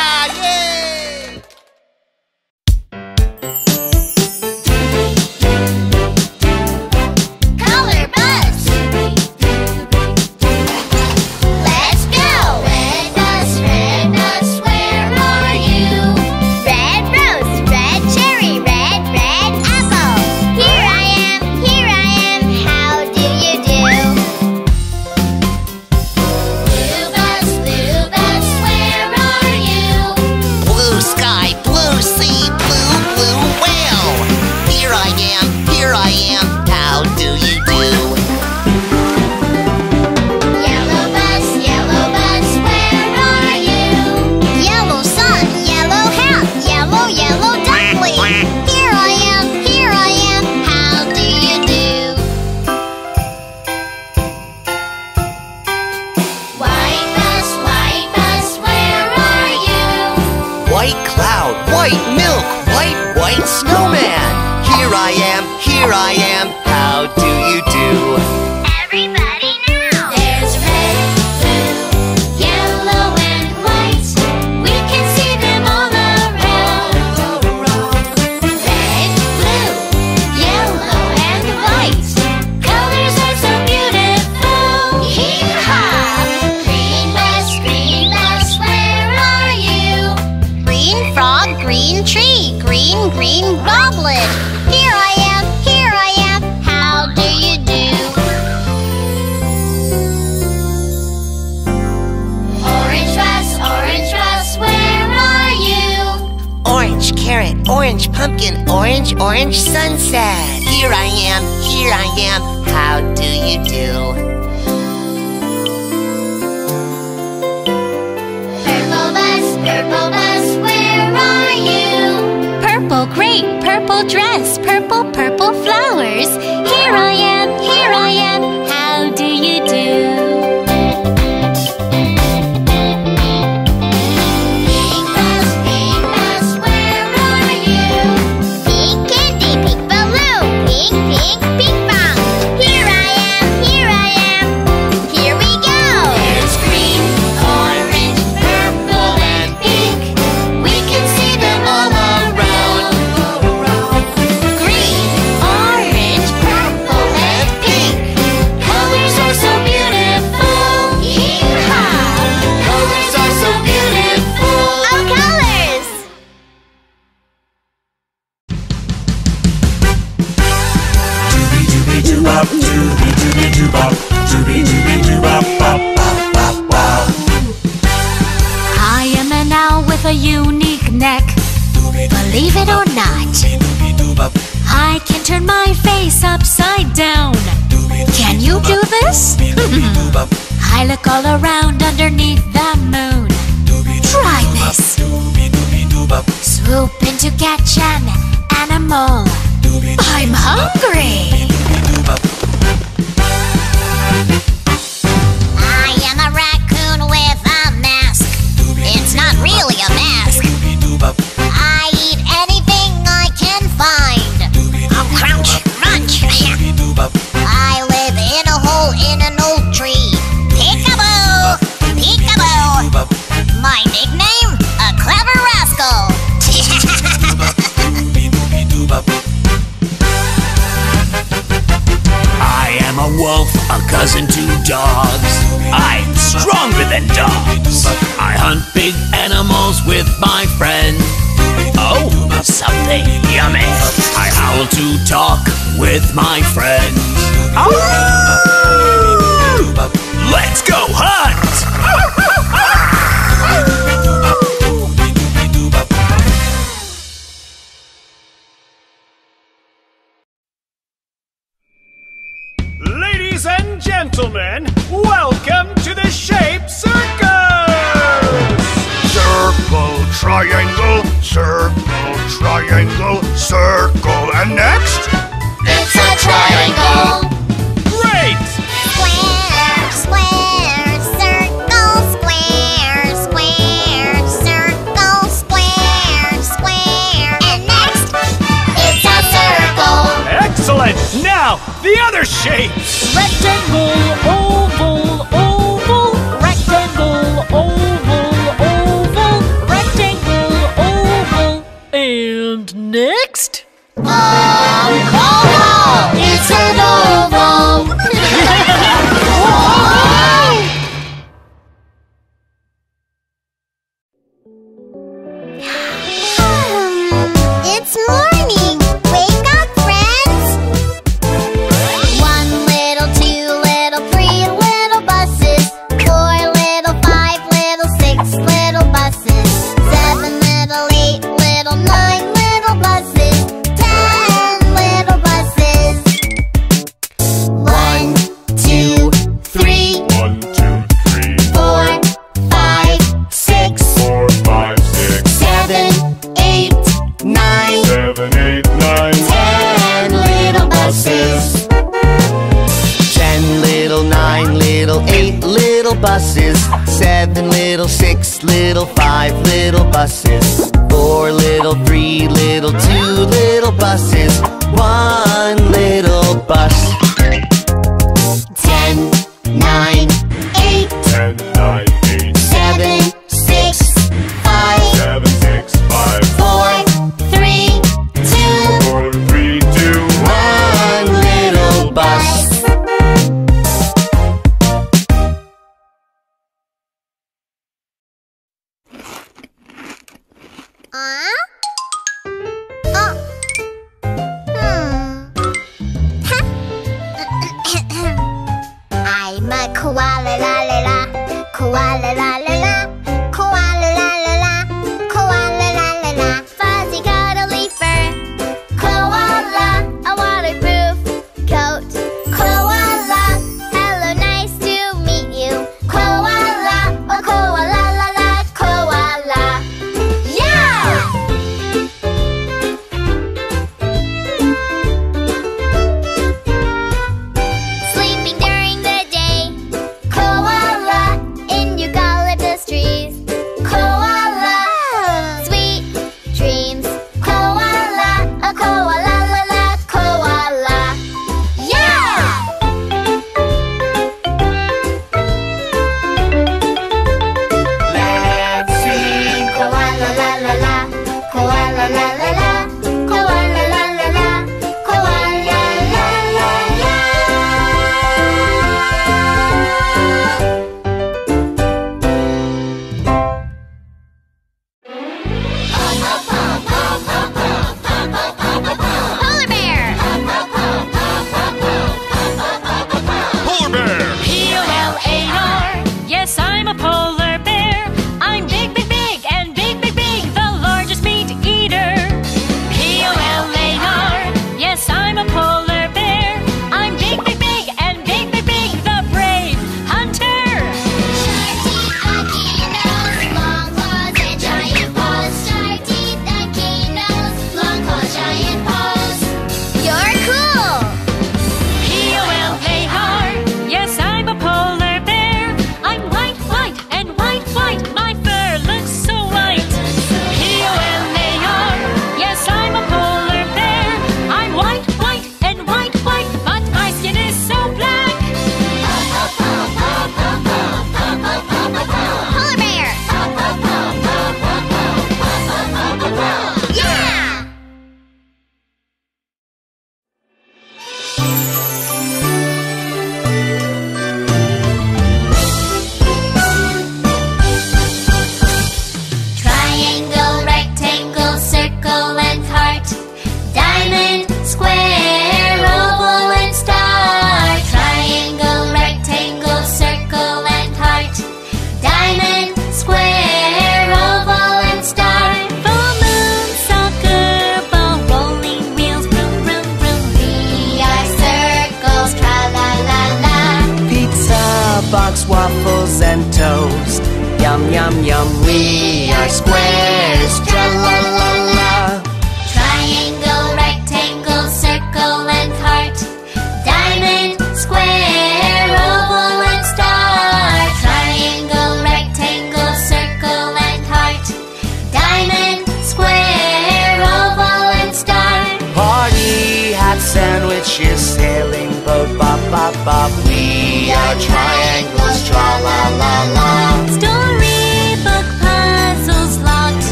with my friends. Let's go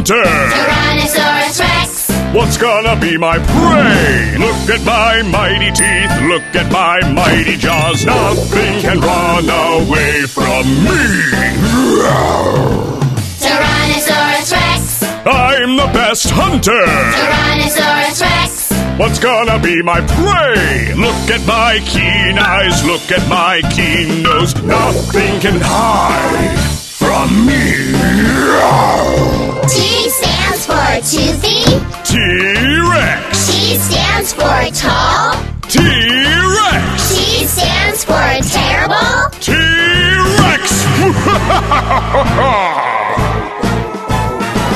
hunter! Tyrannosaurus Rex! What's gonna be my prey? Look at my mighty teeth, look at my mighty jaws. Nothing can run away from me! Tyrannosaurus Rex! I'm the best hunter! Tyrannosaurus Rex! What's gonna be my prey? Look at my keen eyes, look at my keen nose. Nothing can hide from me. T stands for toothy. T-Rex. T stands for tall. T-Rex. T stands for terrible. T-Rex.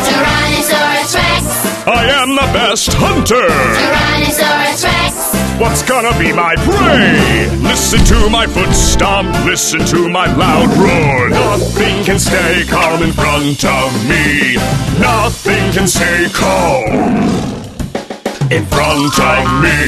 Tyrannosaurus Rex. I am the best hunter. Tyrannosaurus Rex. What's gonna be my prey? Listen to my foot stomp, listen to my loud roar. Nothing can stay calm in front of me. Nothing can stay calm in front of me.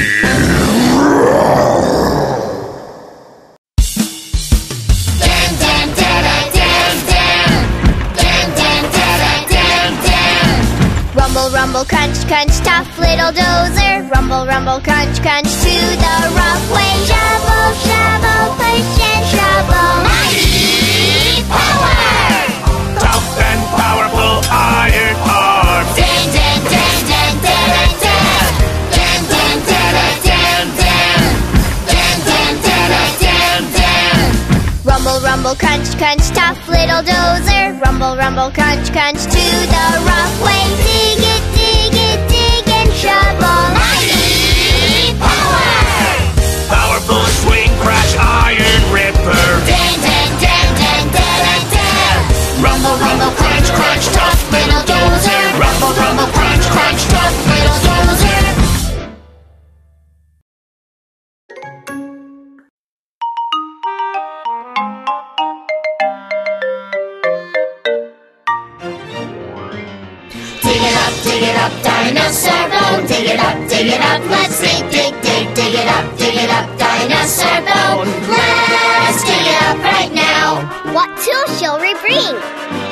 Rumble, rumble, crunch, crunch, tough little dozer. Rumble, rumble, crunch, crunch to the rough way. Shovel, shovel, push and shovel. Mighty power! Tough and powerful iron arms. Dan, dan, dan, dan, dan, dan. Dan, dan, dan, dan, dan. Dan, dan, dan, dan, dan. Rumble, rumble, crunch, crunch, tough little dozer. Rumble, rumble, crunch, crunch to the rough way. Rumble, rumble, crunch, crunch, tough little dozer. Rumble, rumble, crunch, crunch, tough little dozer. Dig it up, dig it up, dinosaur bone. Dig it up, dig it up, let's dig, dig, dig, dig it up, dig it up, dinosaur bone. Let's dig it up right now. What tool shall we bring?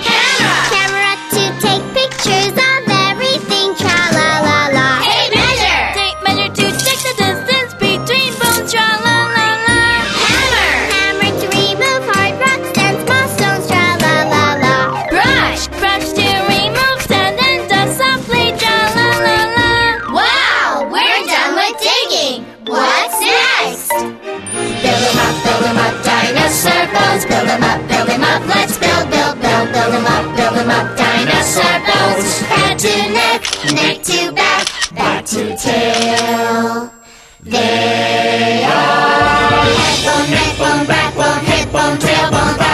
Camera! Camera to take pictures of everything. Tra la la la. Tape measure! Tape measure to check the distance between bones. Tra la la la. Hammer! Hammer to remove hard rocks and small stones. Tra la la la. Brush! Brush to remove sand and dust softly. Tra la la la. Wow! We're done with digging! What's next? Build 'em up, build 'em up, dinosaur bones. Build 'em up, to tail. They are head bone, neck bone, backbone, hip bone, tailbone, bone,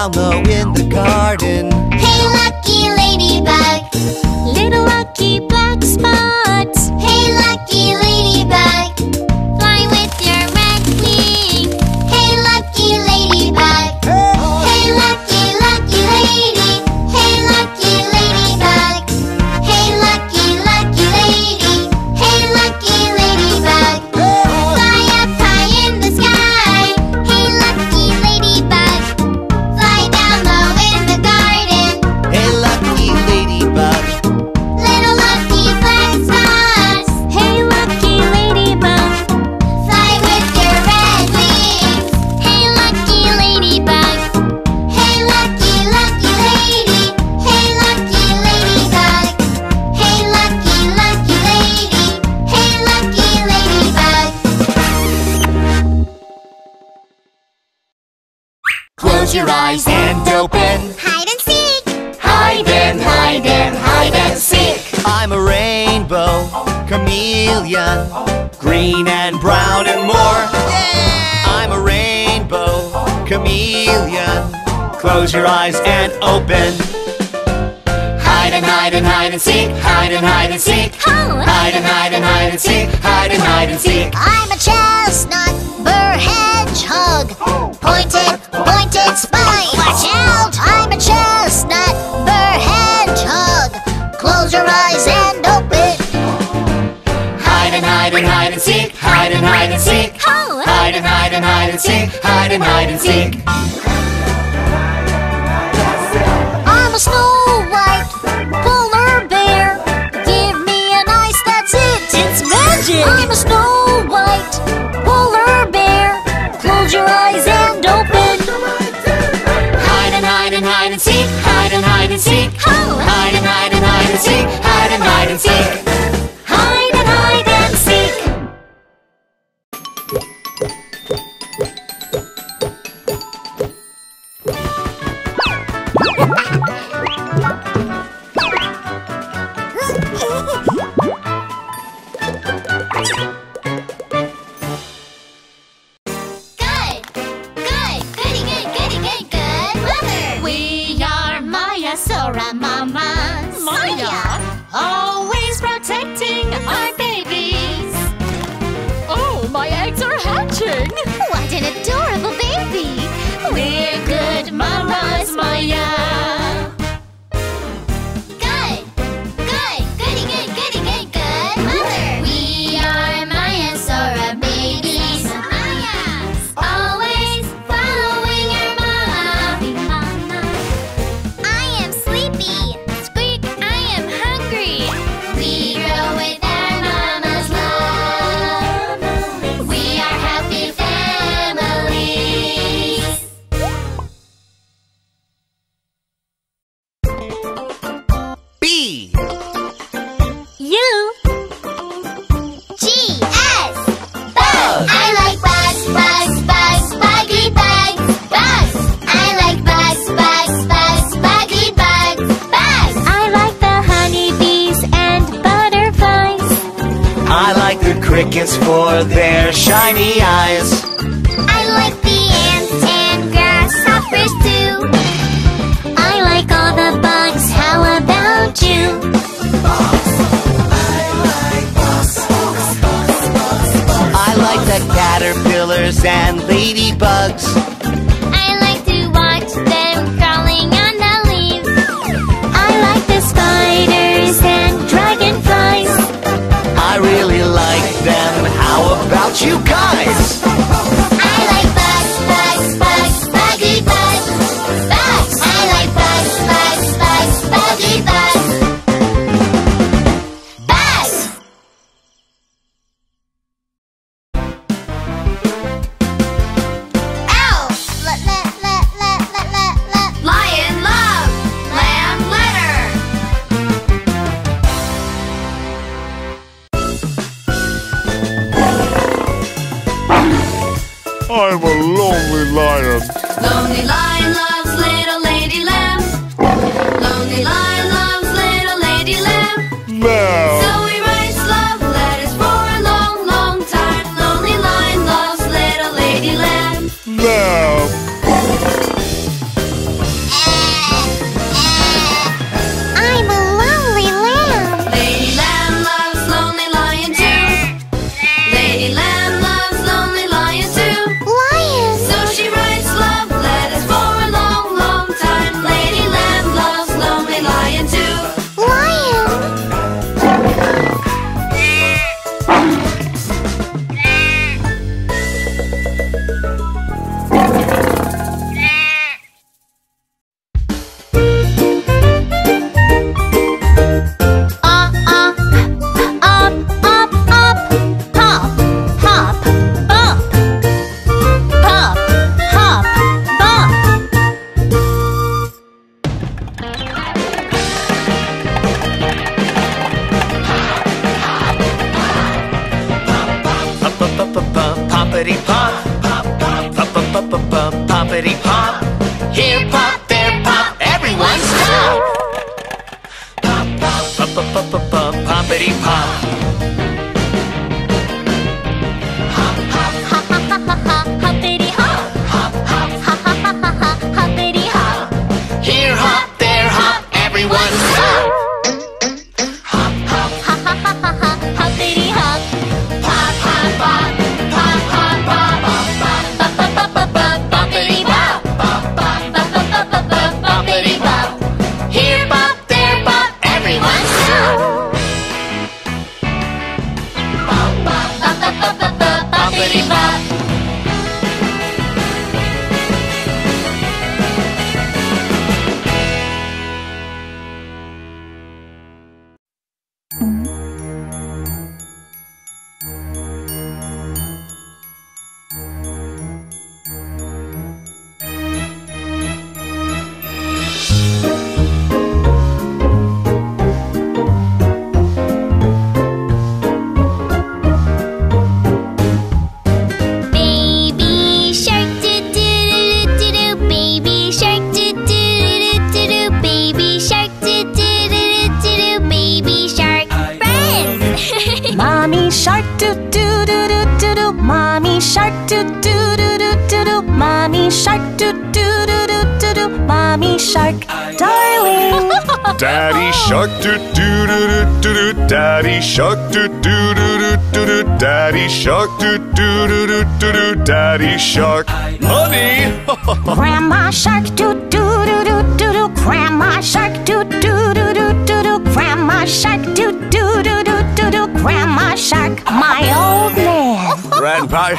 Fly down Close your eyes and open. Hide and hide and hide and seek. Hide and hide and seek. Oh. Hide and hide and hide and seek. Hide and hide and seek. I'm a chestnut burr hedgehog. Pointed, pointed spine. Watch out! I'm a chestnut burr hedgehog. Close your eyes and open. Hide and hide and hide and seek. Hide and hide and seek. Oh. Hide and hide and hide and seek. Hide and hide and seek.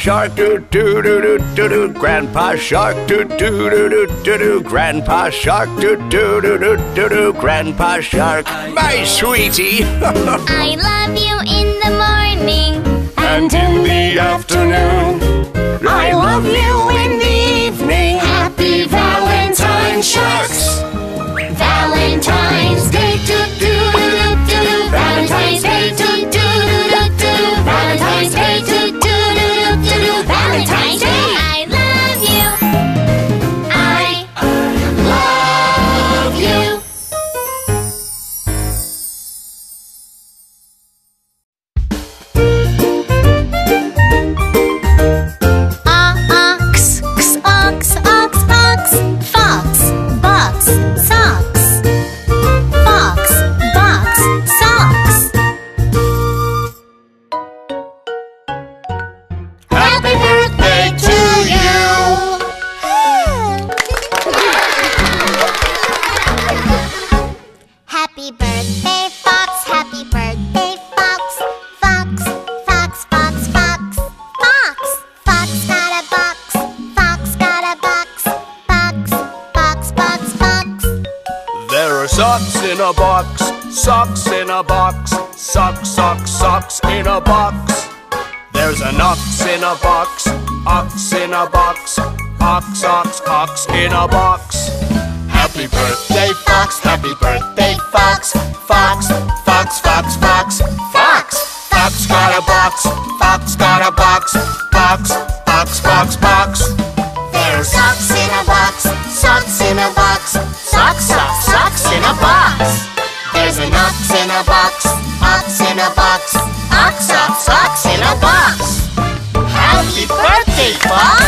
Shark, doo doo doo doo doo doo. Grandpa Shark, doo doo doo doo doo doo. Grandpa Shark, doo doo doo doo doo doo. Grandpa Shark, my sweetie. I love you in the morning and in the afternoon. I love you socks, socks, socks in a box. There's an ox in a box, ox in a box, ox, ox, ox in a box. Happy birthday, fox, happy birthday, fox, fox, fox, fox, fox, fox. Fox got a box, fox got a box, box, box, box, box. There's socks in a box, socks in a box, socks, socks, socks in a box. There's an ox in a box, in a box, ox, ox, ox in a box. Happy birthday, Fox!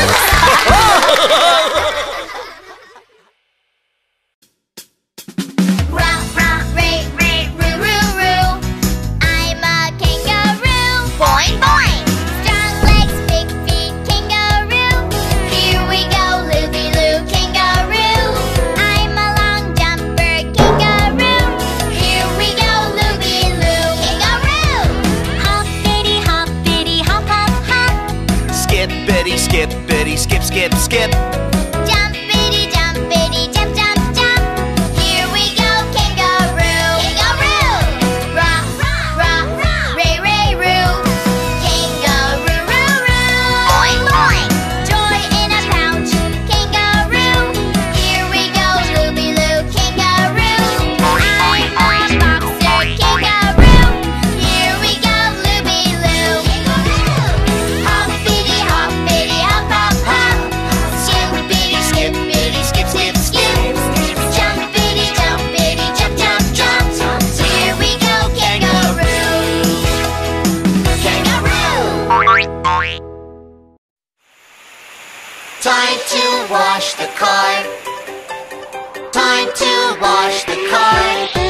Wash the car. Time to wash the car.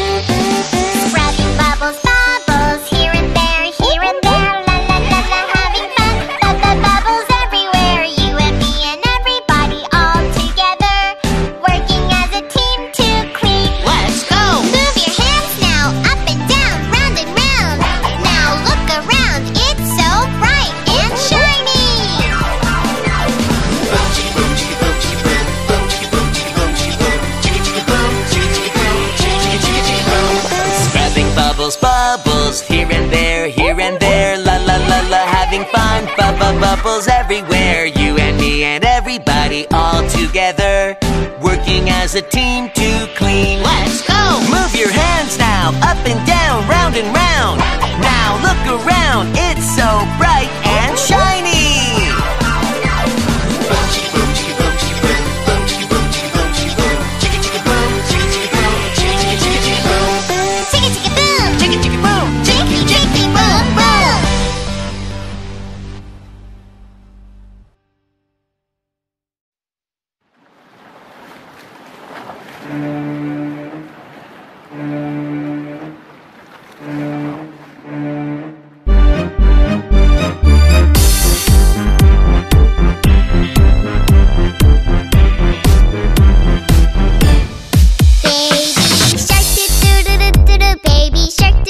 There, here and there, la la la la, having fun, bu- bu- bubbles everywhere. You and me and everybody all together, working as a team to clean. Let's go. Move your hands now, up and down, round and round. Now look around, it's so bright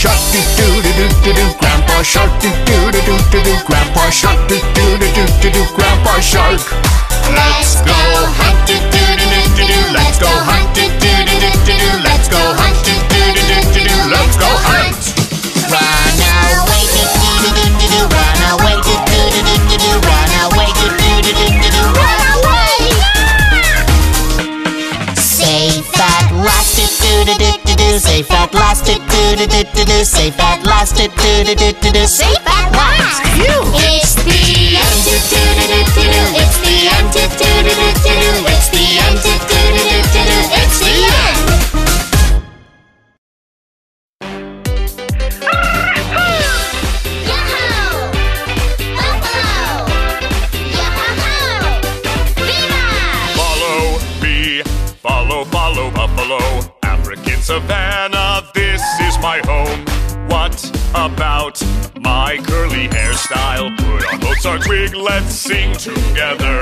Shark do do do do do do. Grandpa shark do do do do do do. Grandpa shark do do do do do do. Grandpa shark. Let's go hunt do do do do do do. Let's go hunt do do do do do do. Let's go hunt do do do do do do. Let's go hunt. Run away do do do do do. Run away do do do do do do. Run away do do do do do. Run away. Safe at last do do do do do do. Safe at last do do do do do. Safe at last do do do do do do. Safe at last. It's the end do do do do do do. It's the end do do do do do do. It's the end do do do do do do. It's the end. Yahoo! Buffalo! Yahoo! Viva! Follow me, follow follow, buffalo. African savannah, about my curly hairstyle? Put on Mozart's wig, let's sing together.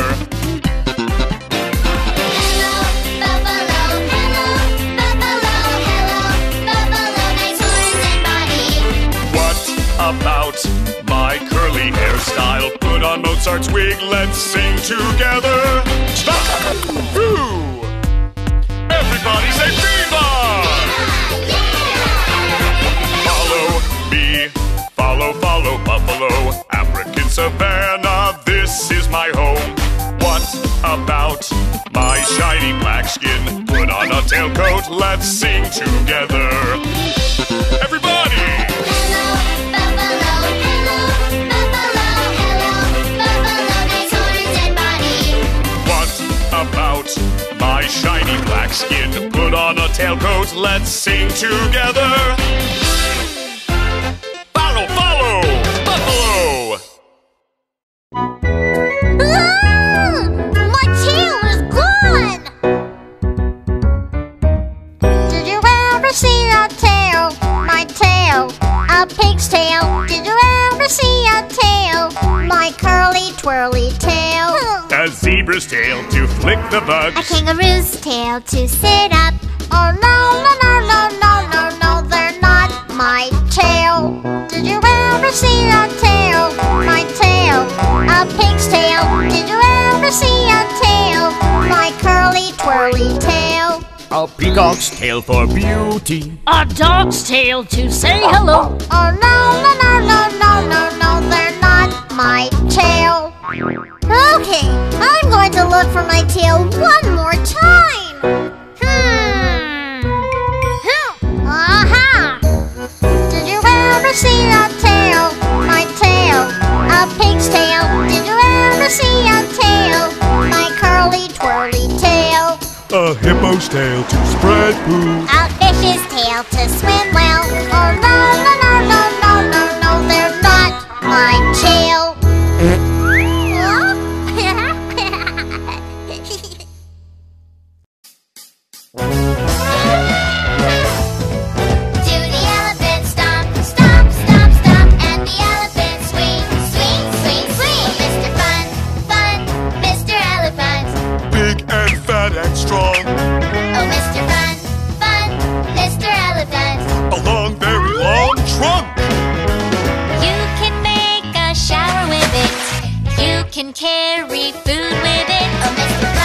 What about my curly hairstyle? Put on Mozart's wig, let's sing together. Who? Everybody say Viva! Follow, follow Buffalo, African savanna, this is my home. What about my shiny black skin? Put on a tailcoat, let's sing together. Everybody! What about my shiny black skin? Put on a tailcoat, let's sing together. Follow, follow, Buffalo! My tail is gone! Did you ever see a tail? My tail, a pig's tail. Did you ever see a tail? My curly twirly tail. A zebra's tail to flick the bugs. A kangaroo's tail to sit up. Oh no, no, no, no, no, no, no, my tail. Did you ever see a tail? My tail, a pig's tail. Did you ever see a tail? My curly twirly tail. A peacock's tail for beauty. A dog's tail to say hello. Oh no, no, no, no, no, no, no, they're not my tail. Okay, I'm going to look for my tail one more time. Hmm. Ever see a tail? My tail, a pig's tail. Did you ever see a tail? My curly twirly tail. A hippo's tail to spread poo. A fish's tail to swim well. Oh no, no, no, no, no, no, no, they're not my tail. Can carry food with it. Oh,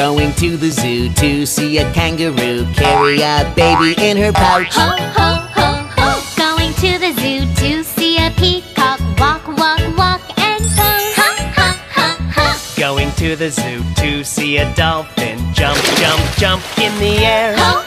Going to the zoo to see a kangaroo carry a baby in her pouch. Ho, ho, ho, ho. Going to the zoo to see a peacock walk, walk, walk and talk. Ha, ha, ha, ha. Going to the zoo to see a dolphin jump, jump, jump in the air. Ho,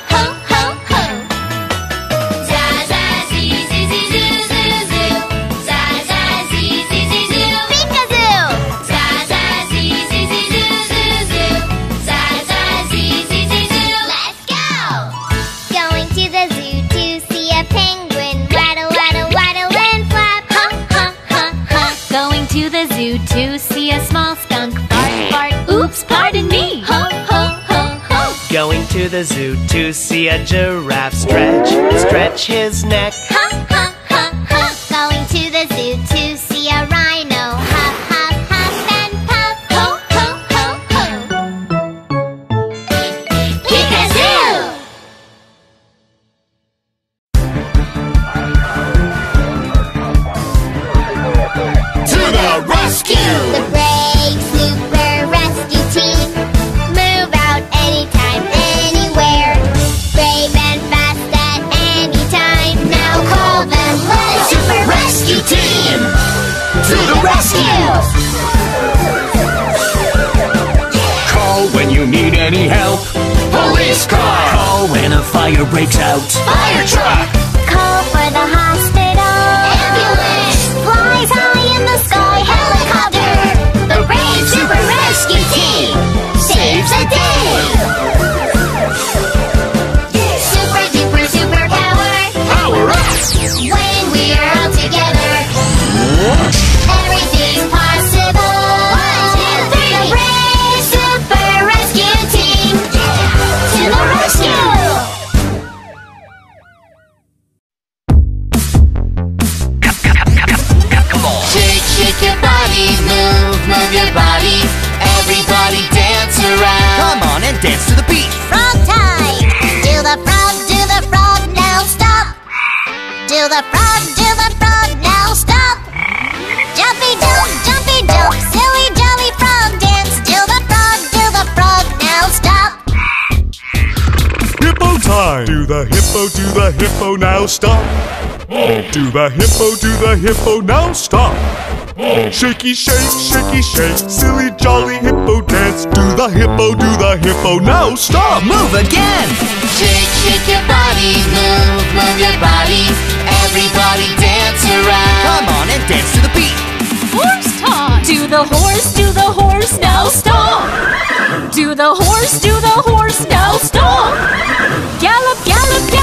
the zoo to see a giraffe stretch, stretch his neck. Huh? out. hippo, now stop. Shaky shake, shaky shake, silly jolly hippo dance. Do the hippo, do the hippo, now stop. Move again. Shake, shake your body, move, move your body. Everybody dance around. Come on and dance to the beat. Horse talk. Do the horse, do the horse, now stop. Do the horse, do the horse, now stop. Gallop, gallop, gallop.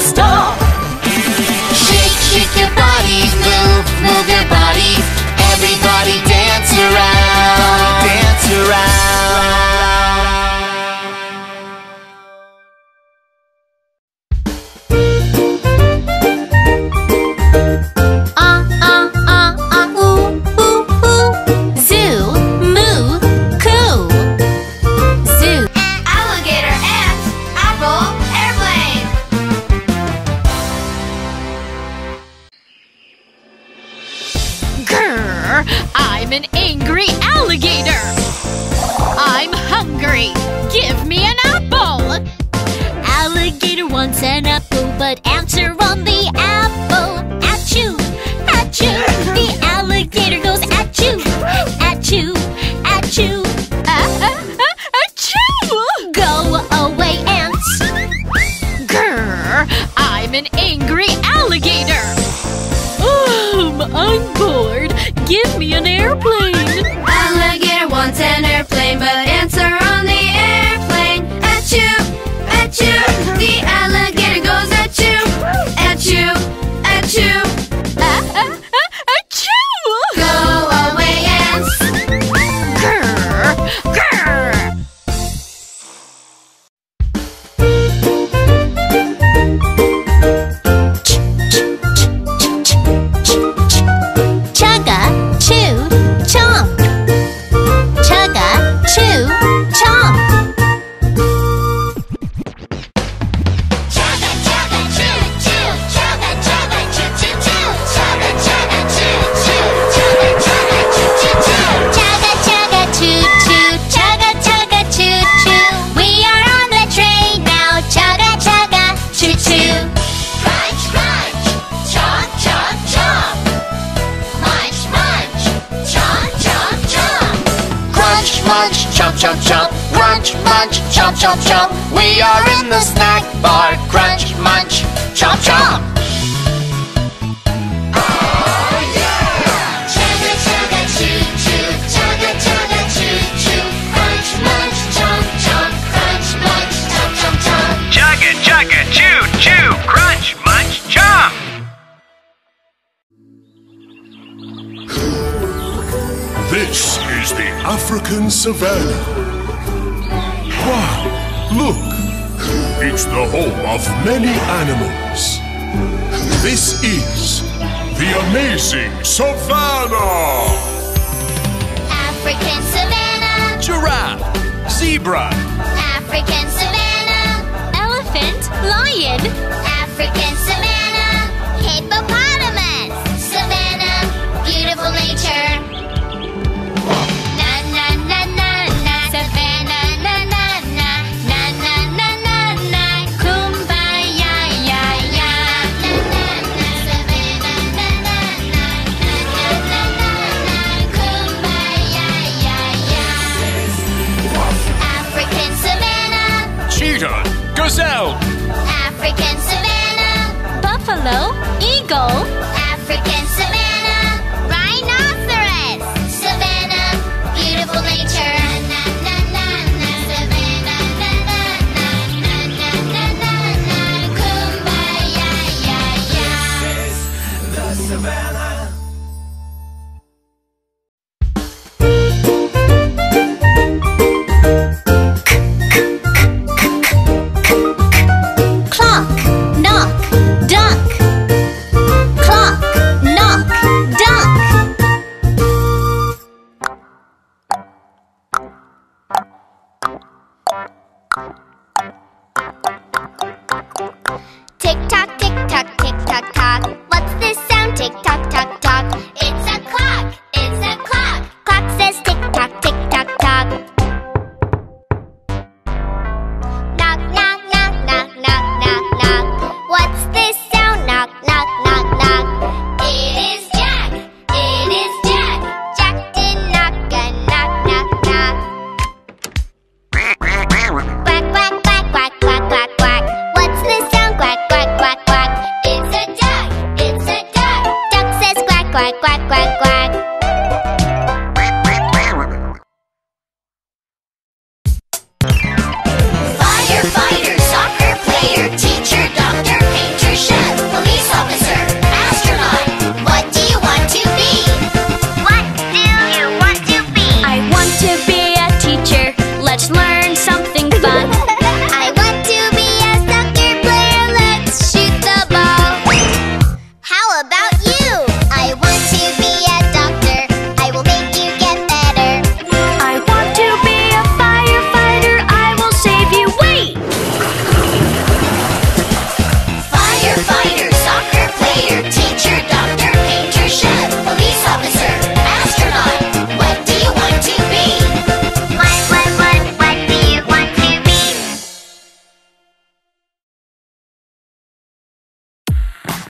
stop.